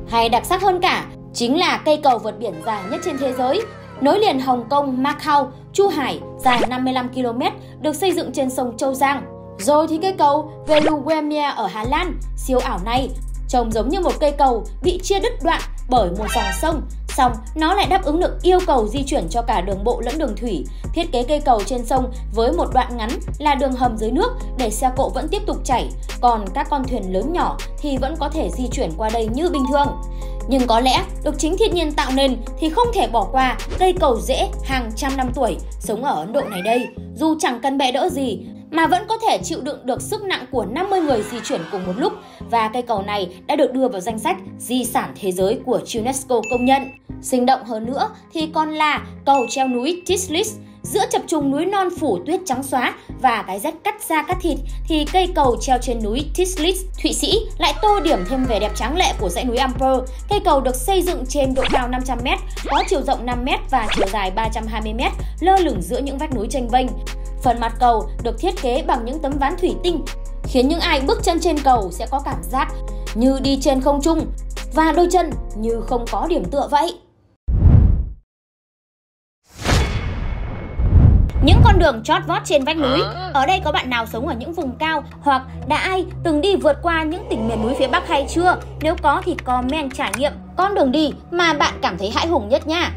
Hay đặc sắc hơn cả, chính là cây cầu vượt biển dài nhất trên thế giới, nối liền Hồng Kông, Macau, Chu Hải dài 55 km được xây dựng trên sông Châu Giang. Rồi thì cây cầu Veluwemia ở Hà Lan, siêu ảo này trông giống như một cây cầu bị chia đứt đoạn bởi một dòng sông, Song nó lại đáp ứng được yêu cầu di chuyển cho cả đường bộ lẫn đường thủy. Thiết kế cây cầu trên sông với một đoạn ngắn là đường hầm dưới nước để xe cộ vẫn tiếp tục chảy, còn các con thuyền lớn nhỏ thì vẫn có thể di chuyển qua đây như bình thường. Nhưng có lẽ được chính thiên nhiên tạo nên thì không thể bỏ qua cây cầu rễ hàng trăm năm tuổi sống ở Ấn Độ này đây. Dù chẳng cần bệ đỡ gì, mà vẫn có thể chịu đựng được sức nặng của 50 người di chuyển cùng một lúc và cây cầu này đã được đưa vào danh sách di sản thế giới của UNESCO công nhận. Sinh động hơn nữa thì còn là cầu treo núi Tislis Giữa chập trùng núi non phủ tuyết trắng xóa và cái rét cắt da cắt thịt thì cây cầu treo trên núi Tislis, Thụy Sĩ lại tô điểm thêm vẻ đẹp tráng lệ của dãy núi Amper. Cây cầu được xây dựng trên độ cao 500m, có chiều rộng 5m và chiều dài 320m, lơ lửng giữa những vách núi tranh vênh. Phần mặt cầu được thiết kế bằng những tấm ván thủy tinh, khiến những ai bước chân trên cầu sẽ có cảm giác như đi trên không trung và đôi chân như không có điểm tựa vậy. Những con đường chót vót trên vách núi, ở đây có bạn nào sống ở những vùng cao hoặc đã ai từng đi vượt qua những tỉnh miền núi phía Bắc hay chưa? Nếu có thì comment trải nghiệm con đường đi mà bạn cảm thấy hãi hùng nhất nha.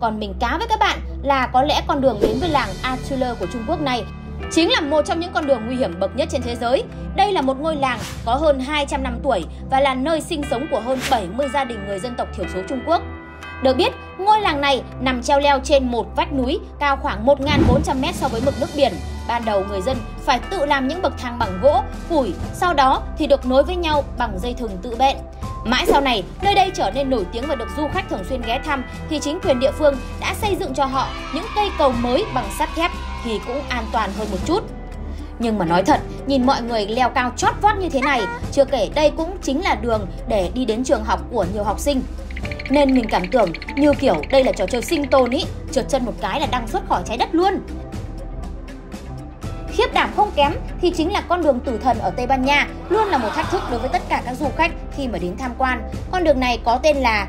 Còn mình cá với các bạn là có lẽ con đường đến với làng Atuler của Trung Quốc này chính là một trong những con đường nguy hiểm bậc nhất trên thế giới. Đây là một ngôi làng có hơn 200 năm tuổi và là nơi sinh sống của hơn 70 gia đình người dân tộc thiểu số Trung Quốc. Được biết, ngôi làng này nằm treo leo trên một vách núi cao khoảng 1.400m so với mực nước biển. Ban đầu người dân phải tự làm những bậc thang bằng gỗ, củi, sau đó thì được nối với nhau bằng dây thừng tự bện. Mãi sau này, nơi đây trở nên nổi tiếng và được du khách thường xuyên ghé thăm thì chính quyền địa phương đã xây dựng cho họ những cây cầu mới bằng sắt thép thì cũng an toàn hơn một chút. Nhưng mà nói thật, nhìn mọi người leo cao chót vót như thế này, chưa kể đây cũng chính là đường để đi đến trường học của nhiều học sinh. Nên mình cảm tưởng như kiểu đây là trò chơi sinh tồn ý, trượt chân một cái là đăng xuất khỏi trái đất luôn. Khiếp đảm không kém thì chính là con đường tử thần ở Tây Ban Nha luôn là một thách thức đối với tất cả các du khách khi mà đến tham quan. Con đường này có tên là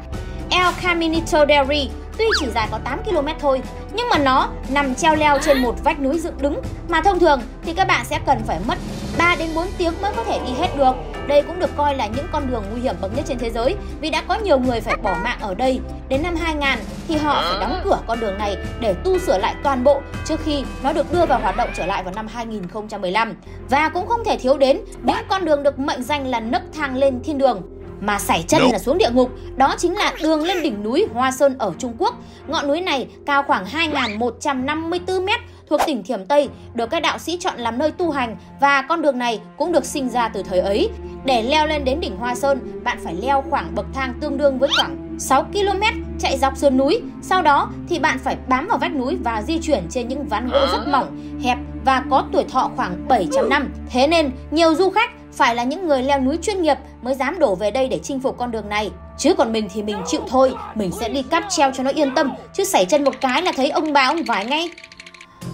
El Caminito del Rey, tuy chỉ dài có 8 km thôi, nhưng mà nó nằm treo leo trên một vách núi dựng đứng mà thông thường thì các bạn sẽ cần phải mất 3 đến 4 tiếng mới có thể đi hết được. Đây cũng được coi là những con đường nguy hiểm bậc nhất trên thế giới vì đã có nhiều người phải bỏ mạng ở đây. Đến năm 2000 thì họ phải đóng cửa con đường này để tu sửa lại toàn bộ trước khi nó được đưa vào hoạt động trở lại vào năm 2015. Và cũng không thể thiếu đến những con đường được mệnh danh là nấc thang lên thiên đường mà sảy chân là xuống địa ngục, đó chính là đường lên đỉnh núi Hoa Sơn ở Trung Quốc. Ngọn núi này cao khoảng 2.154 mét thuộc tỉnh Thiểm Tây, được các đạo sĩ chọn làm nơi tu hành và con đường này cũng được sinh ra từ thời ấy. Để leo lên đến đỉnh Hoa Sơn, bạn phải leo khoảng bậc thang tương đương với khoảng 6 km chạy dọc sườn núi. Sau đó thì bạn phải bám vào vách núi và di chuyển trên những ván gỗ rất mỏng, hẹp và có tuổi thọ khoảng 700 năm. Thế nên nhiều du khách phải là những người leo núi chuyên nghiệp mới dám đổ về đây để chinh phục con đường này. Chứ còn mình thì mình chịu thôi, mình sẽ đi cắp treo cho nó yên tâm, chứ xảy chân một cái là thấy ông bà ông vải ngay.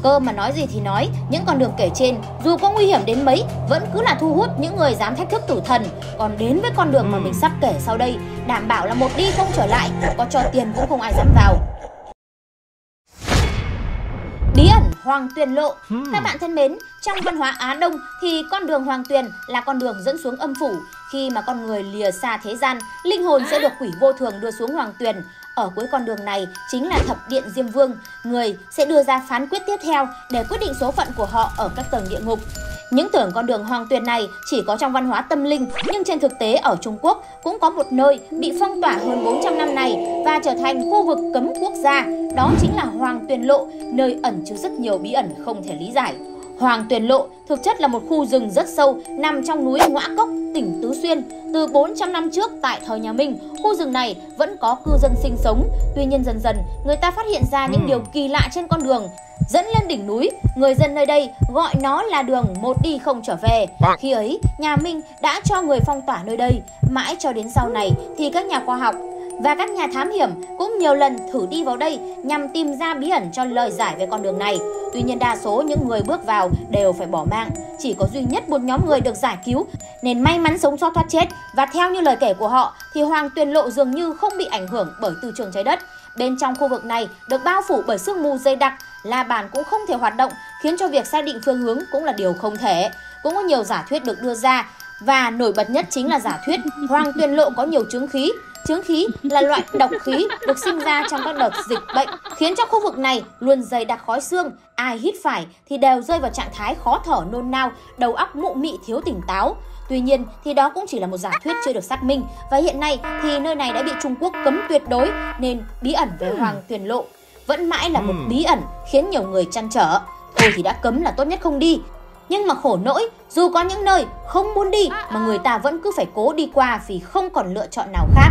Cơ mà nói gì thì nói, những con đường kể trên dù có nguy hiểm đến mấy vẫn cứ là thu hút những người dám thách thức tử thần. Còn đến với con đường mà mình sắp kể sau đây, đảm bảo là một đi không trở lại, có cho tiền cũng không ai dám vào. Bí ẩn Hoàng Tuyền Lộ. Các bạn thân mến, trong văn hóa Á Đông thì con đường Hoàng Tuyền là con đường dẫn xuống âm phủ. Khi mà con người lìa xa thế gian, linh hồn sẽ được quỷ vô thường đưa xuống Hoàng Tuyền. Ở cuối con đường này chính là thập điện Diêm Vương, người sẽ đưa ra phán quyết tiếp theo để quyết định số phận của họ ở các tầng địa ngục. Những tưởng con đường hoàng tuyền này chỉ có trong văn hóa tâm linh, nhưng trên thực tế ở Trung Quốc cũng có một nơi bị phong tỏa hơn 400 năm này và trở thành khu vực cấm quốc gia. Đó chính là Hoàng Tuyền Lộ, nơi ẩn chứa rất nhiều bí ẩn không thể lý giải. Hoàng Tuyền Lộ thực chất là một khu rừng rất sâu nằm trong núi Ngõa Cốc, tỉnh Tứ Xuyên. Từ 400 năm trước tại thời nhà Minh, khu rừng này vẫn có cư dân sinh sống. Tuy nhiên dần dần, người ta phát hiện ra những điều kỳ lạ trên con đường dẫn lên đỉnh núi, người dân nơi đây gọi nó là đường một đi không trở về. Khi ấy, nhà Minh đã cho người phong tỏa nơi đây, mãi cho đến sau này thì các nhà khoa học và các nhà thám hiểm cũng nhiều lần thử đi vào đây nhằm tìm ra bí ẩn cho lời giải về con đường này. Tuy nhiên đa số những người bước vào đều phải bỏ mạng, chỉ có duy nhất một nhóm người được giải cứu nên may mắn sống sót thoát chết và theo như lời kể của họ thì Hoàng Tuyền Lộ dường như không bị ảnh hưởng bởi từ trường trái đất. Bên trong khu vực này được bao phủ bởi sương mù dày đặc, la bàn cũng không thể hoạt động khiến cho việc xác định phương hướng cũng là điều không thể. Cũng có nhiều giả thuyết được đưa ra và nổi bật nhất chính là giả thuyết Hoàng Tuyền Lộ có nhiều chứng khí Chứng khí là loại độc khí được sinh ra trong các đợt dịch bệnh, khiến cho khu vực này luôn dày đặc khói xương. Ai hít phải thì đều rơi vào trạng thái khó thở nôn nao, đầu óc mụ mị thiếu tỉnh táo. Tuy nhiên thì đó cũng chỉ là một giả thuyết chưa được xác minh và hiện nay thì nơi này đã bị Trung Quốc cấm tuyệt đối nên bí ẩn về Hoàng Tuyền Lộ vẫn mãi là một bí ẩn khiến nhiều người chăn trở. Thôi thì đã cấm là tốt nhất không đi. Nhưng mà khổ nỗi, dù có những nơi không muốn đi mà người ta vẫn cứ phải cố đi qua vì không còn lựa chọn nào khác.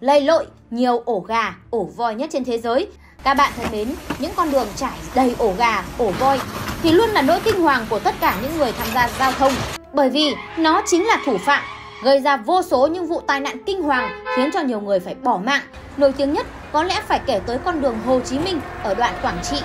Lầy lội, nhiều ổ gà, ổ voi nhất trên thế giới. Các bạn thân mến, những con đường trải đầy ổ gà, ổ voi thì luôn là nỗi kinh hoàng của tất cả những người tham gia giao thông. Bởi vì nó chính là thủ phạm gây ra vô số những vụ tai nạn kinh hoàng khiến cho nhiều người phải bỏ mạng. Nổi tiếng nhất có lẽ phải kể tới con đường Hồ Chí Minh ở đoạn Quảng Trị.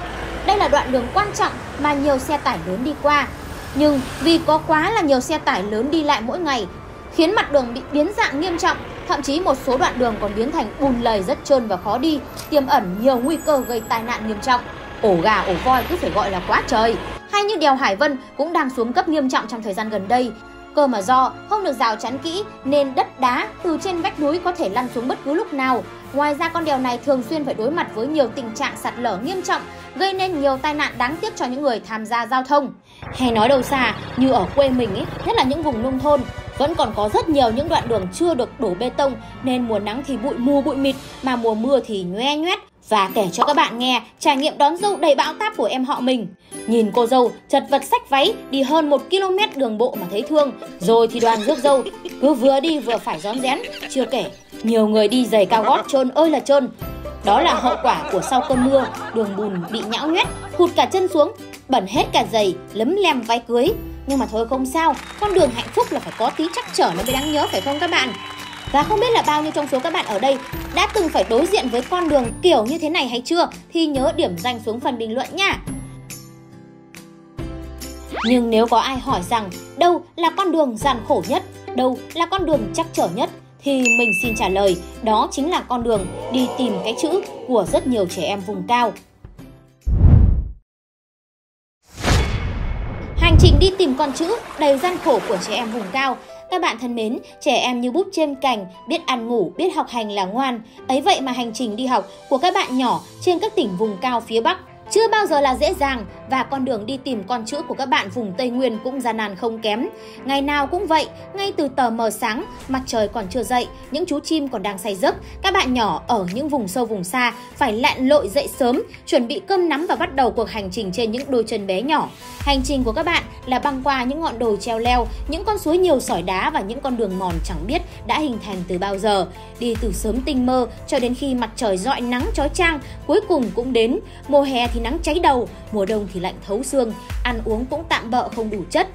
Đây là đoạn đường quan trọng mà nhiều xe tải lớn đi qua. Nhưng vì có quá là nhiều xe tải lớn đi lại mỗi ngày khiến mặt đường bị biến dạng nghiêm trọng Thậm chí một số đoạn đường còn biến thành bùn lầy rất trơn và khó đi, tiềm ẩn nhiều nguy cơ gây tai nạn nghiêm trọng. Ổ gà, ổ voi cứ phải gọi là quá trời. Hay như đèo Hải Vân cũng đang xuống cấp nghiêm trọng trong thời gian gần đây. Cơ mà do không được rào chắn kỹ nên đất đá từ trên vách núi có thể lăn xuống bất cứ lúc nào. Ngoài ra con đèo này thường xuyên phải đối mặt với nhiều tình trạng sạt lở nghiêm trọng, gây nên nhiều tai nạn đáng tiếc cho những người tham gia giao thông. Hay nói đầu xa, như ở quê mình ấy, nhất là những vùng nông thôn, vẫn còn có rất nhiều những đoạn đường chưa được đổ bê tông nên mùa nắng thì bụi mù bụi mịt mà mùa mưa thì nhoe nhoét. Và kể cho các bạn nghe trải nghiệm đón dâu đầy bão táp của em họ mình. Nhìn cô dâu chật vật sách váy đi hơn 1 km đường bộ mà thấy thương. Rồi thì đoàn rước dâu cứ vừa đi vừa phải rón rén. Chưa kể, nhiều người đi giày cao gót trơn ơi là trơn. Đó là hậu quả của sau cơn mưa, đường bùn bị nhão nhét hụt cả chân xuống, bẩn hết cả giày, lấm lem váy cưới. Nhưng mà thôi không sao, con đường hạnh phúc là phải có tí chắc trở nó mới đáng nhớ phải không các bạn? Và không biết là bao nhiêu trong số các bạn ở đây đã từng phải đối diện với con đường kiểu như thế này hay chưa thì nhớ điểm danh xuống phần bình luận nha. Nhưng nếu có ai hỏi rằng đâu là con đường gian khổ nhất, đâu là con đường chắc trở nhất thì mình xin trả lời đó chính là con đường đi tìm cái chữ của rất nhiều trẻ em vùng cao Hành trình đi tìm con chữ đầy gian khổ của trẻ em vùng cao. Các bạn thân mến, trẻ em như búp trên cành, biết ăn ngủ, biết học hành là ngoan. Ấy vậy mà hành trình đi học của các bạn nhỏ trên các tỉnh vùng cao phía Bắc chưa bao giờ là dễ dàng và con đường đi tìm con chữ của các bạn vùng Tây Nguyên cũng gian nan không kém. Ngày nào cũng vậy, ngay từ tờ mờ sáng, mặt trời còn chưa dậy, những chú chim còn đang say giấc, các bạn nhỏ ở những vùng sâu vùng xa phải lặn lội dậy sớm, chuẩn bị cơm nắm và bắt đầu cuộc hành trình trên những đôi chân bé nhỏ. Hành trình của các bạn là băng qua những ngọn đồi treo leo, những con suối nhiều sỏi đá và những con đường mòn chẳng biết đã hình thành từ bao giờ. Đi từ sớm tinh mơ cho đến khi mặt trời dọi nắng chói chang, cuối cùng cũng đến. Mùa hè thì nắng cháy đầu, mùa đông thì lạnh thấu xương, ăn uống cũng tạm bợ không đủ chất.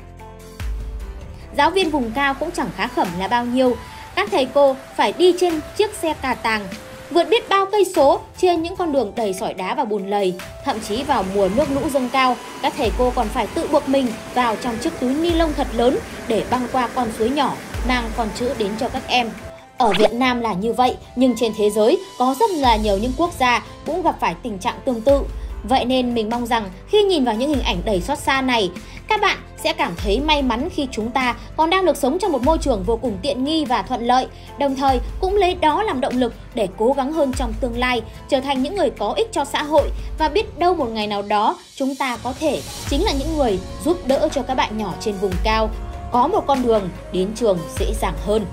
Giáo viên vùng cao cũng chẳng khá khẩm là bao nhiêu, các thầy cô phải đi trên chiếc xe cà tàng, vượt biết bao cây số trên những con đường đầy sỏi đá và bùn lầy. Thậm chí vào mùa nước lũ dâng cao, các thầy cô còn phải tự buộc mình vào trong chiếc túi ni lông thật lớn để băng qua con suối nhỏ, mang con chữ đến cho các em. Ở Việt Nam là như vậy, nhưng trên thế giới có rất là nhiều những quốc gia cũng gặp phải tình trạng tương tự. Vậy nên mình mong rằng khi nhìn vào những hình ảnh đầy xót xa này, các bạn sẽ cảm thấy may mắn khi chúng ta còn đang được sống trong một môi trường vô cùng tiện nghi và thuận lợi, đồng thời cũng lấy đó làm động lực để cố gắng hơn trong tương lai, trở thành những người có ích cho xã hội và biết đâu một ngày nào đó chúng ta có thể chính là những người giúp đỡ cho các bạn nhỏ trên vùng cao có một con đường đến trường dễ dàng hơn.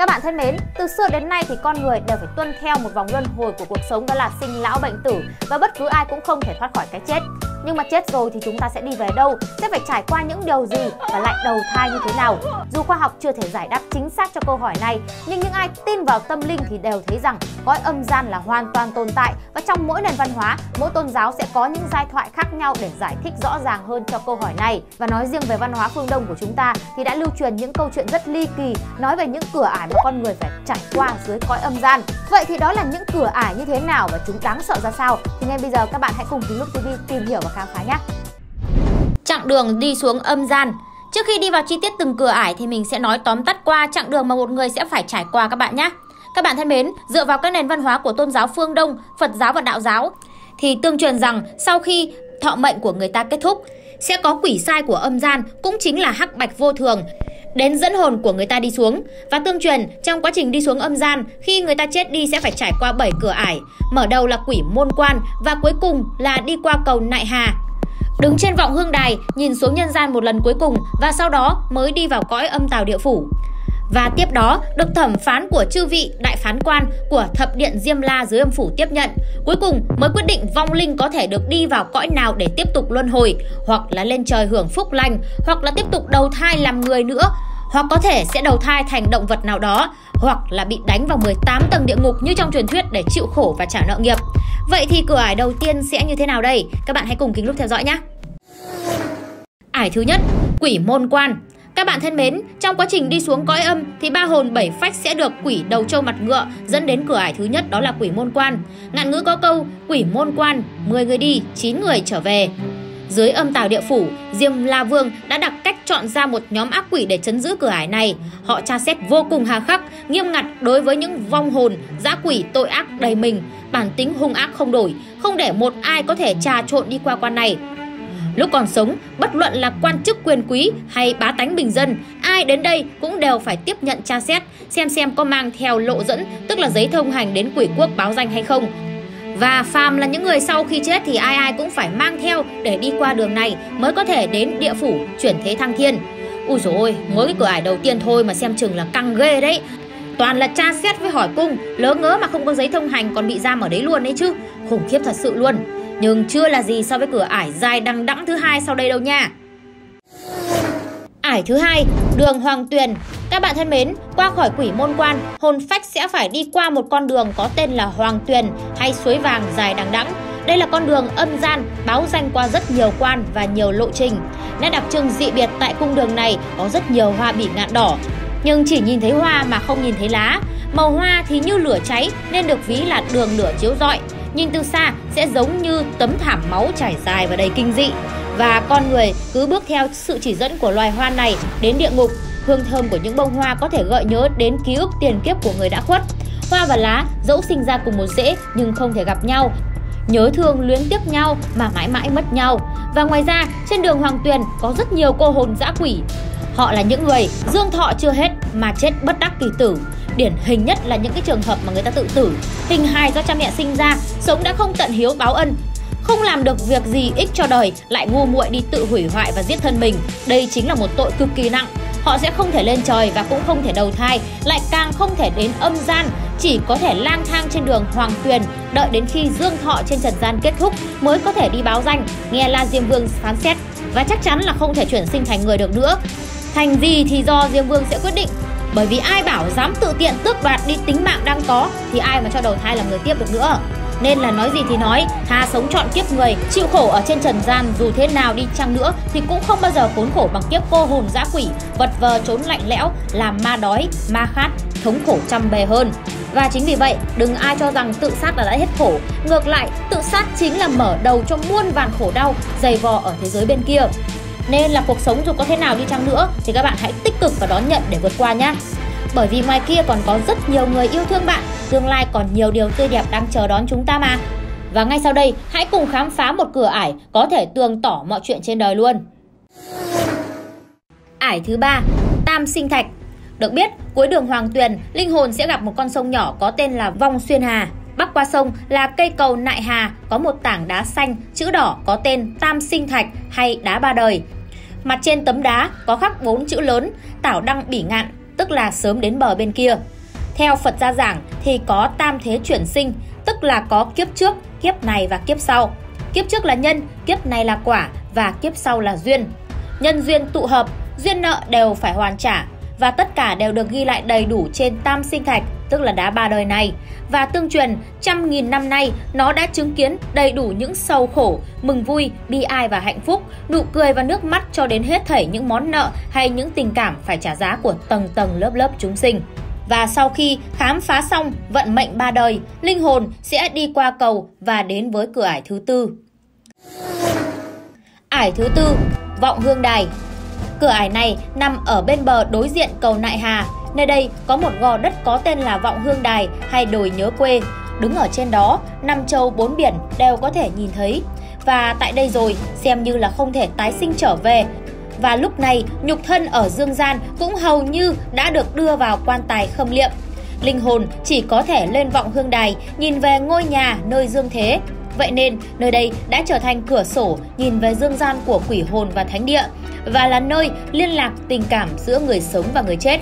Các bạn thân mến, từ xưa đến nay thì con người đều phải tuân theo một vòng luân hồi của cuộc sống đó là sinh lão bệnh tử và bất cứ ai cũng không thể thoát khỏi cái chết. Nhưng mà chết rồi thì chúng ta sẽ đi về đâu? Sẽ phải trải qua những điều gì và lại đầu thai như thế nào? Dù khoa học chưa thể giải đáp chính xác cho câu hỏi này, nhưng những ai tin vào tâm linh thì đều thấy rằng cõi âm gian là hoàn toàn tồn tại và trong mỗi nền văn hóa, mỗi tôn giáo sẽ có những giai thoại khác nhau để giải thích rõ ràng hơn cho câu hỏi này. Và nói riêng về văn hóa phương Đông của chúng ta thì đã lưu truyền những câu chuyện rất ly kỳ nói về những cửa ải mà con người phải trải qua dưới cõi âm gian. Vậy thì đó là những cửa ải như thế nào và chúng đáng sợ ra sao? Thì ngay bây giờ các bạn hãy cùng Kính Lúc TV tìm hiểu và khám phá nhé. Chặng đường đi xuống âm gian Trước khi đi vào chi tiết từng cửa ải thì mình sẽ nói tóm tắt qua chặng đường mà một người sẽ phải trải qua các bạn nhé. Các bạn thân mến, dựa vào các nền văn hóa của tôn giáo phương Đông, Phật giáo và Đạo giáo thì tương truyền rằng sau khi thọ mệnh của người ta kết thúc sẽ có quỷ sai của âm gian cũng chính là hắc bạch vô thường, đến dẫn hồn của người ta đi xuống. Và tương truyền, trong quá trình đi xuống âm gian, khi người ta chết đi sẽ phải trải qua 7 cửa ải, mở đầu là quỷ môn quan và cuối cùng là đi qua cầu nại hà. Đứng trên vọng hương đài, nhìn xuống nhân gian một lần cuối cùng và sau đó mới đi vào cõi âm tào địa phủ và tiếp đó được thẩm phán của chư vị đại phán quan của thập điện Diêm La dưới âm phủ tiếp nhận. Cuối cùng mới quyết định vong linh có thể được đi vào cõi nào để tiếp tục luân hồi, hoặc là lên trời hưởng phúc lành, hoặc là tiếp tục đầu thai làm người nữa, hoặc có thể sẽ đầu thai thành động vật nào đó, hoặc là bị đánh vào 18 tầng địa ngục như trong truyền thuyết để chịu khổ và trả nợ nghiệp. Vậy thì cửa ải đầu tiên sẽ như thế nào đây? Các bạn hãy cùng kính lúc theo dõi nhé. Ải thứ nhất, quỷ môn quan. Các bạn thân mến, trong quá trình đi xuống cõi âm thì ba hồn bảy phách sẽ được quỷ đầu trâu mặt ngựa dẫn đến cửa ải thứ nhất đó là quỷ môn quan. Ngạn ngữ có câu quỷ môn quan, 10 người đi, 9 người trở về. Dưới âm tào địa phủ, Diêm La Vương đã đặt cách chọn ra một nhóm ác quỷ để chấn giữ cửa ải này. Họ tra xét vô cùng hà khắc, nghiêm ngặt đối với những vong hồn, dã quỷ tội ác đầy mình, bản tính hung ác không đổi, không để một ai có thể trà trộn đi qua quan này. Lúc còn sống, bất luận là quan chức quyền quý hay bá tánh bình dân, ai đến đây cũng đều phải tiếp nhận tra xét, xem xem có mang theo lộ dẫn, tức là giấy thông hành đến quỷ quốc báo danh hay không. Và phàm là những người sau khi chết thì ai ai cũng phải mang theo để đi qua đường này mới có thể đến địa phủ chuyển thế thăng thiên. Ui dồi ôi, mới cái cửa ải đầu tiên thôi mà xem chừng là căng ghê đấy. Toàn là tra xét với hỏi cung, lỡ ngớ mà không có giấy thông hành còn bị giam ở đấy luôn đấy chứ. Khủng khiếp thật sự luôn. Nhưng chưa là gì so với cửa ải dài đằng đẵng thứ hai sau đây đâu nha. Ải thứ hai, đường Hoàng Tuyền. Các bạn thân mến, qua khỏi quỷ môn quan, hồn phách sẽ phải đi qua một con đường có tên là Hoàng Tuyền hay suối vàng dài đằng đẵng. Đây là con đường âm gian báo danh qua rất nhiều quan và nhiều lộ trình. Nét đặc trưng dị biệt tại cung đường này có rất nhiều hoa bỉ ngạn đỏ. Nhưng chỉ nhìn thấy hoa mà không nhìn thấy lá. Màu hoa thì như lửa cháy nên được ví là đường lửa chiếu rọi nhìn từ xa sẽ giống như tấm thảm máu trải dài và đầy kinh dị. Và con người cứ bước theo sự chỉ dẫn của loài hoa này đến địa ngục, hương thơm của những bông hoa có thể gợi nhớ đến ký ức tiền kiếp của người đã khuất. Hoa và lá dẫu sinh ra cùng một rễ nhưng không thể gặp nhau, nhớ thương luyến tiếc nhau mà mãi mãi mất nhau. Và ngoài ra, trên đường Hoàng Tuyền có rất nhiều cô hồn dã quỷ. Họ là những người dương thọ chưa hết mà chết bất đắc kỳ tử. Điển hình nhất là những cái trường hợp mà người ta tự tử, hình hài do cha mẹ sinh ra, sống đã không tận hiếu báo ân, không làm được việc gì ích cho đời, lại ngu muội đi tự hủy hoại và giết thân mình. Đây chính là một tội cực kỳ nặng. Họ sẽ không thể lên trời và cũng không thể đầu thai, lại càng không thể đến âm gian, chỉ có thể lang thang trên đường hoàng tuyền, đợi đến khi dương thọ trên trần gian kết thúc mới có thể đi báo danh, nghe La Diêm Vương phán xét và chắc chắn là không thể chuyển sinh thành người được nữa. Thành gì thì do Diêm Vương sẽ quyết định bởi vì ai bảo dám tự tiện tước đoạt đi tính mạng đang có thì ai mà cho đầu thai làm người tiếp được nữa. Nên là nói gì thì nói, thà sống chọn kiếp người, chịu khổ ở trên trần gian dù thế nào đi chăng nữa thì cũng không bao giờ khốn khổ bằng kiếp cô hồn dã quỷ, vật vờ trốn lạnh lẽo, làm ma đói, ma khát, thống khổ trăm bề hơn. Và chính vì vậy, đừng ai cho rằng tự sát là đã hết khổ. Ngược lại, tự sát chính là mở đầu cho muôn vàn khổ đau dày vò ở thế giới bên kia. Nên là cuộc sống dù có thế nào đi chăng nữa thì các bạn hãy tích cực và đón nhận để vượt qua nhé. Bởi vì ngoài kia còn có rất nhiều người yêu thương bạn, tương lai còn nhiều điều tươi đẹp đang chờ đón chúng ta mà. Và ngay sau đây, hãy cùng khám phá một cửa ải có thể tường tỏ mọi chuyện trên đời luôn. Ải thứ ba, Tam Sinh Thạch. Được biết, cuối đường Hoàng Tuyền, linh hồn sẽ gặp một con sông nhỏ có tên là Vong Xuyên Hà. Bắc qua sông là cây cầu Nại Hà, có một tảng đá xanh, chữ đỏ có tên Tam Sinh Thạch hay đá ba đời. Mặt trên tấm đá có khắc bốn chữ lớn Tảo Đăng Bỉ Ngạn, tức là sớm đến bờ bên kia. Theo Phật gia giảng thì có tam thế chuyển sinh, tức là có kiếp trước, kiếp này và kiếp sau. Kiếp trước là nhân, kiếp này là quả và kiếp sau là duyên. Nhân duyên tụ hợp, duyên nợ đều phải hoàn trả và tất cả đều được ghi lại đầy đủ trên tam sinh thạch, tức là đá ba đời này. Và tương truyền, trăm nghìn năm nay, nó đã chứng kiến đầy đủ những sầu khổ, mừng vui, bi ai và hạnh phúc, nụ cười và nước mắt cho đến hết thảy những món nợ hay những tình cảm phải trả giá của tầng tầng lớp lớp chúng sinh. Và sau khi khám phá xong vận mệnh ba đời, linh hồn sẽ đi qua cầu và đến với cửa ải thứ tư. Ải thứ tư, vọng hương đài. Cửa ải này nằm ở bên bờ đối diện cầu Nại Hà. Nơi đây có một gò đất có tên là Vọng Hương Đài hay đồi nhớ quê. Đứng ở trên đó, năm châu bốn biển đều có thể nhìn thấy. Và tại đây rồi, xem như là không thể tái sinh trở về. Và lúc này, nhục thân ở dương gian cũng hầu như đã được đưa vào quan tài khâm liệm. Linh hồn chỉ có thể lên vọng hương đài, nhìn về ngôi nhà nơi dương thế. Vậy nên, nơi đây đã trở thành cửa sổ nhìn về dương gian của quỷ hồn và thánh địa và là nơi liên lạc tình cảm giữa người sống và người chết.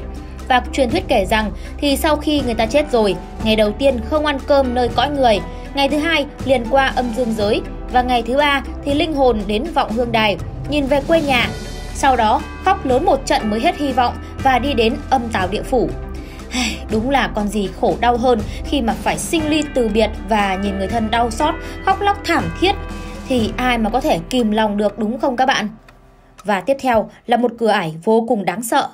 Và truyền thuyết kể rằng thì sau khi người ta chết rồi, ngày đầu tiên không ăn cơm nơi cõi người, ngày thứ hai liền qua âm dương giới và ngày thứ ba thì linh hồn đến vọng hương đài, nhìn về quê nhà. Sau đó khóc lớn một trận mới hết hy vọng và đi đến âm tào địa phủ. Đúng là con gì khổ đau hơn khi mà phải sinh ly từ biệt và nhìn người thân đau xót, khóc lóc thảm thiết thì ai mà có thể kìm lòng được đúng không các bạn? Và tiếp theo là một cửa ải vô cùng đáng sợ.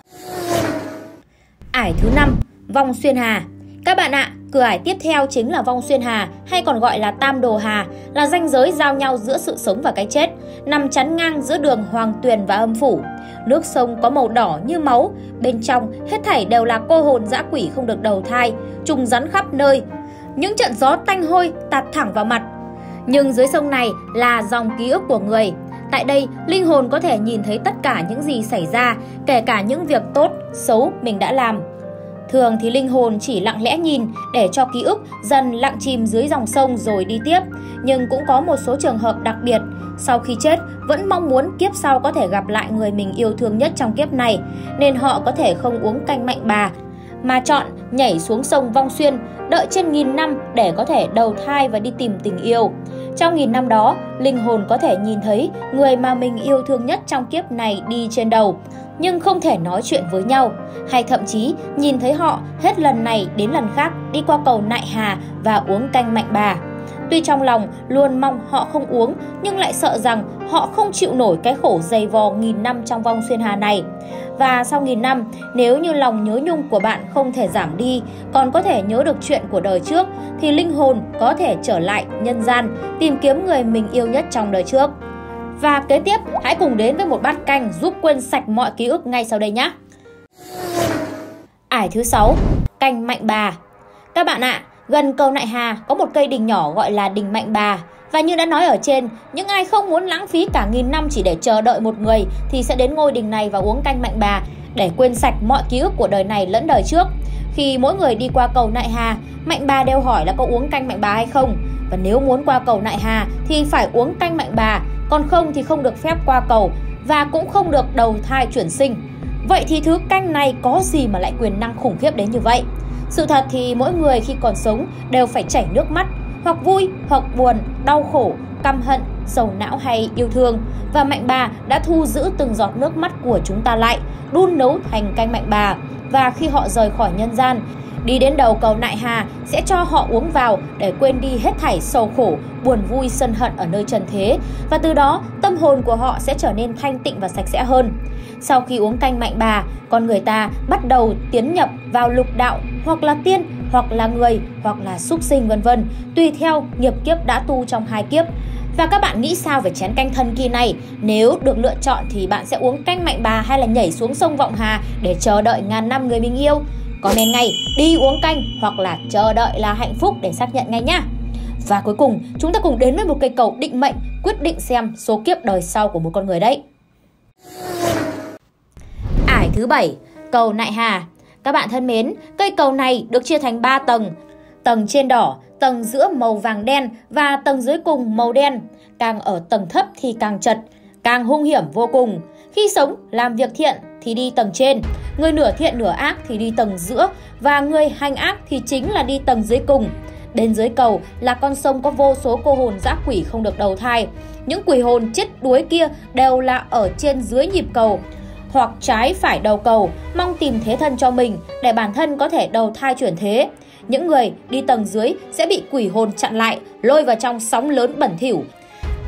Ải thứ 5, vong xuyên hà. Các bạn ạ, cửa ải tiếp theo chính là vong xuyên hà hay còn gọi là tam đồ hà, là ranh giới giao nhau giữa sự sống và cái chết, nằm chắn ngang giữa đường Hoàng Tuyền và âm phủ. Nước sông có màu đỏ như máu, bên trong hết thảy đều là cô hồn dã quỷ không được đầu thai, trùng rắn khắp nơi. Những trận gió tanh hôi tạt thẳng vào mặt. Nhưng dưới sông này là dòng ký ức của người, Tại đây, linh hồn có thể nhìn thấy tất cả những gì xảy ra, kể cả những việc tốt, xấu mình đã làm. Thường thì linh hồn chỉ lặng lẽ nhìn để cho ký ức dần lặng chìm dưới dòng sông rồi đi tiếp. Nhưng cũng có một số trường hợp đặc biệt, sau khi chết vẫn mong muốn kiếp sau có thể gặp lại người mình yêu thương nhất trong kiếp này, nên họ có thể không uống canh mạnh bà mà chọn nhảy xuống sông Vong Xuyên, đợi trên nghìn năm để có thể đầu thai và đi tìm tình yêu. Trong nghìn năm đó, linh hồn có thể nhìn thấy người mà mình yêu thương nhất trong kiếp này đi trên đầu, nhưng không thể nói chuyện với nhau, hay thậm chí nhìn thấy họ hết lần này đến lần khác đi qua cầu Nại Hà và uống canh mạnh bà. Tuy trong lòng luôn mong họ không uống nhưng lại sợ rằng họ không chịu nổi cái khổ dày vò nghìn năm trong vong xuyên hà này. Và sau nghìn năm, nếu như lòng nhớ nhung của bạn không thể giảm đi, còn có thể nhớ được chuyện của đời trước, thì linh hồn có thể trở lại nhân gian, tìm kiếm người mình yêu nhất trong đời trước. Và kế tiếp, hãy cùng đến với một bát canh giúp quên sạch mọi ký ức ngay sau đây nhé. Ải thứ 6, canh mạnh bà. Các bạn ạ, à, Gần cầu Nại Hà có một cây đình nhỏ gọi là đình Mạnh Bà. Và như đã nói ở trên, những ai không muốn lãng phí cả nghìn năm chỉ để chờ đợi một người thì sẽ đến ngôi đình này và uống canh Mạnh Bà để quên sạch mọi ký ức của đời này lẫn đời trước. Khi mỗi người đi qua cầu Nại Hà, Mạnh Bà đều hỏi là có uống canh Mạnh Bà hay không. Và nếu muốn qua cầu Nại Hà thì phải uống canh Mạnh Bà, còn không thì không được phép qua cầu và cũng không được đầu thai chuyển sinh. Vậy thì thứ canh này có gì mà lại quyền năng khủng khiếp đến như vậy? Sự thật thì mỗi người khi còn sống đều phải chảy nước mắt, hoặc vui, hoặc buồn, đau khổ, căm hận, sầu não hay yêu thương. Và mạnh bà đã thu giữ từng giọt nước mắt của chúng ta lại, đun nấu thành canh mạnh bà. Và khi họ rời khỏi nhân gian, đi đến đầu cầu Nại Hà sẽ cho họ uống vào để quên đi hết thảy sầu khổ, buồn vui, sân hận ở nơi trần thế và từ đó tâm hồn của họ sẽ trở nên thanh tịnh và sạch sẽ hơn. Sau khi uống canh mạnh bà, con người ta bắt đầu tiến nhập vào lục đạo hoặc là tiên hoặc là người, hoặc là súc sinh vân vân, tùy theo nghiệp kiếp đã tu trong hai kiếp. Và các bạn nghĩ sao về chén canh thần kỳ này? Nếu được lựa chọn thì bạn sẽ uống canh mạnh bà hay là nhảy xuống sông Vọng Hà để chờ đợi ngàn năm người mình yêu? Có nên ngay đi uống canh hoặc là chờ đợi là hạnh phúc để xác nhận ngay nhá. Và cuối cùng, chúng ta cùng đến với một cây cầu định mệnh quyết định xem số kiếp đời sau của một con người đấy. Ải thứ bảy, cầu Nại Hà. Các bạn thân mến, cây cầu này được chia thành 3 tầng. Tầng trên đỏ, tầng giữa màu vàng đen và tầng dưới cùng màu đen. Càng ở tầng thấp thì càng chật, càng hung hiểm vô cùng. Khi sống, làm việc thiện thì đi tầng trên, người nửa thiện nửa ác thì đi tầng giữa và người hành ác thì chính là đi tầng dưới cùng. Bên dưới cầu là con sông có vô số cô hồn dã quỷ không được đầu thai. Những quỷ hồn chết đuối kia đều là ở trên dưới nhịp cầu hoặc trái phải đầu cầu, mong tìm thế thân cho mình để bản thân có thể đầu thai chuyển thế. Những người đi tầng dưới sẽ bị quỷ hồn chặn lại, lôi vào trong sóng lớn bẩn thỉu.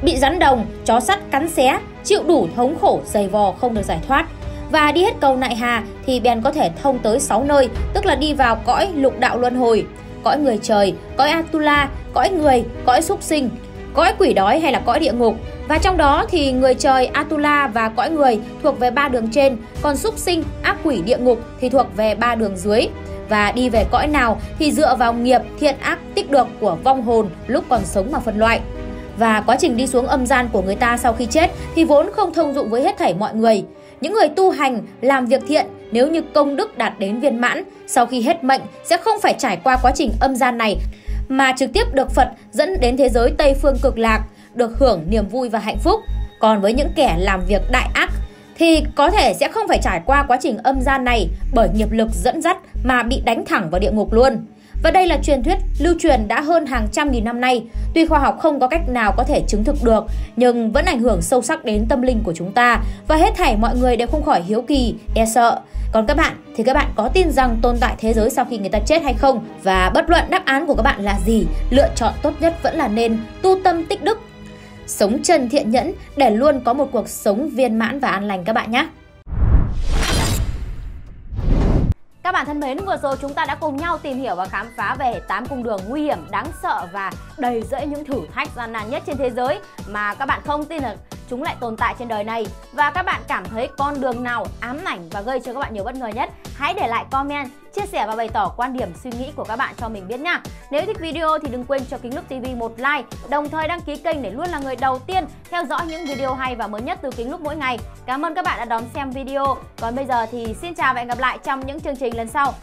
Bị rắn đồng, chó sắt cắn xé, chịu đủ thống khổ dày vò không được giải thoát. Và đi hết cầu Nại Hà thì bèn có thể thông tới 6 nơi, tức là đi vào cõi lục đạo luân hồi, cõi người trời, cõi Atula, cõi người, cõi súc sinh, cõi quỷ đói hay là cõi địa ngục. Và trong đó thì người trời Atula và cõi người thuộc về ba đường trên, còn súc sinh, ác quỷ địa ngục thì thuộc về ba đường dưới. Và đi về cõi nào thì dựa vào nghiệp thiện ác tích được của vong hồn lúc còn sống mà phân loại. Và quá trình đi xuống âm gian của người ta sau khi chết thì vốn không thông dụng với hết thảy mọi người. Những người tu hành, làm việc thiện nếu như công đức đạt đến viên mãn, sau khi hết mệnh sẽ không phải trải qua quá trình âm gian này mà trực tiếp được Phật dẫn đến thế giới Tây phương cực lạc, được hưởng niềm vui và hạnh phúc. Còn với những kẻ làm việc đại ác thì có thể sẽ không phải trải qua quá trình âm gian này bởi nghiệp lực dẫn dắt mà bị đánh thẳng vào địa ngục luôn. Và đây là truyền thuyết lưu truyền đã hơn hàng trăm nghìn năm nay. Tuy khoa học không có cách nào có thể chứng thực được, nhưng vẫn ảnh hưởng sâu sắc đến tâm linh của chúng ta và hết thảy mọi người đều không khỏi hiếu kỳ, e sợ. Còn các bạn thì các bạn có tin rằng tồn tại thế giới sau khi người ta chết hay không? Và bất luận đáp án của các bạn là gì, lựa chọn tốt nhất vẫn là nên tu tâm tích đức, sống chân thiện nhẫn để luôn có một cuộc sống viên mãn và an lành các bạn nhé. Các bạn thân mến, vừa rồi chúng ta đã cùng nhau tìm hiểu và khám phá về 8 cung đường nguy hiểm, đáng sợ và đầy rẫy những thử thách gian nan nhất trên thế giới mà các bạn không tin được chúng lại tồn tại trên đời này. Và các bạn cảm thấy con đường nào ám ảnh và gây cho các bạn nhiều bất ngờ nhất? Hãy để lại comment, chia sẻ và bày tỏ quan điểm, suy nghĩ của các bạn cho mình biết nha. Nếu thích video thì đừng quên cho kính lúc tv một like, đồng thời đăng ký kênh để luôn là người đầu tiên theo dõi những video hay và mới nhất từ kính lúc mỗi ngày. Cảm ơn các bạn đã đón xem video. Còn bây giờ thì xin chào và hẹn gặp lại trong những chương trình lần sau.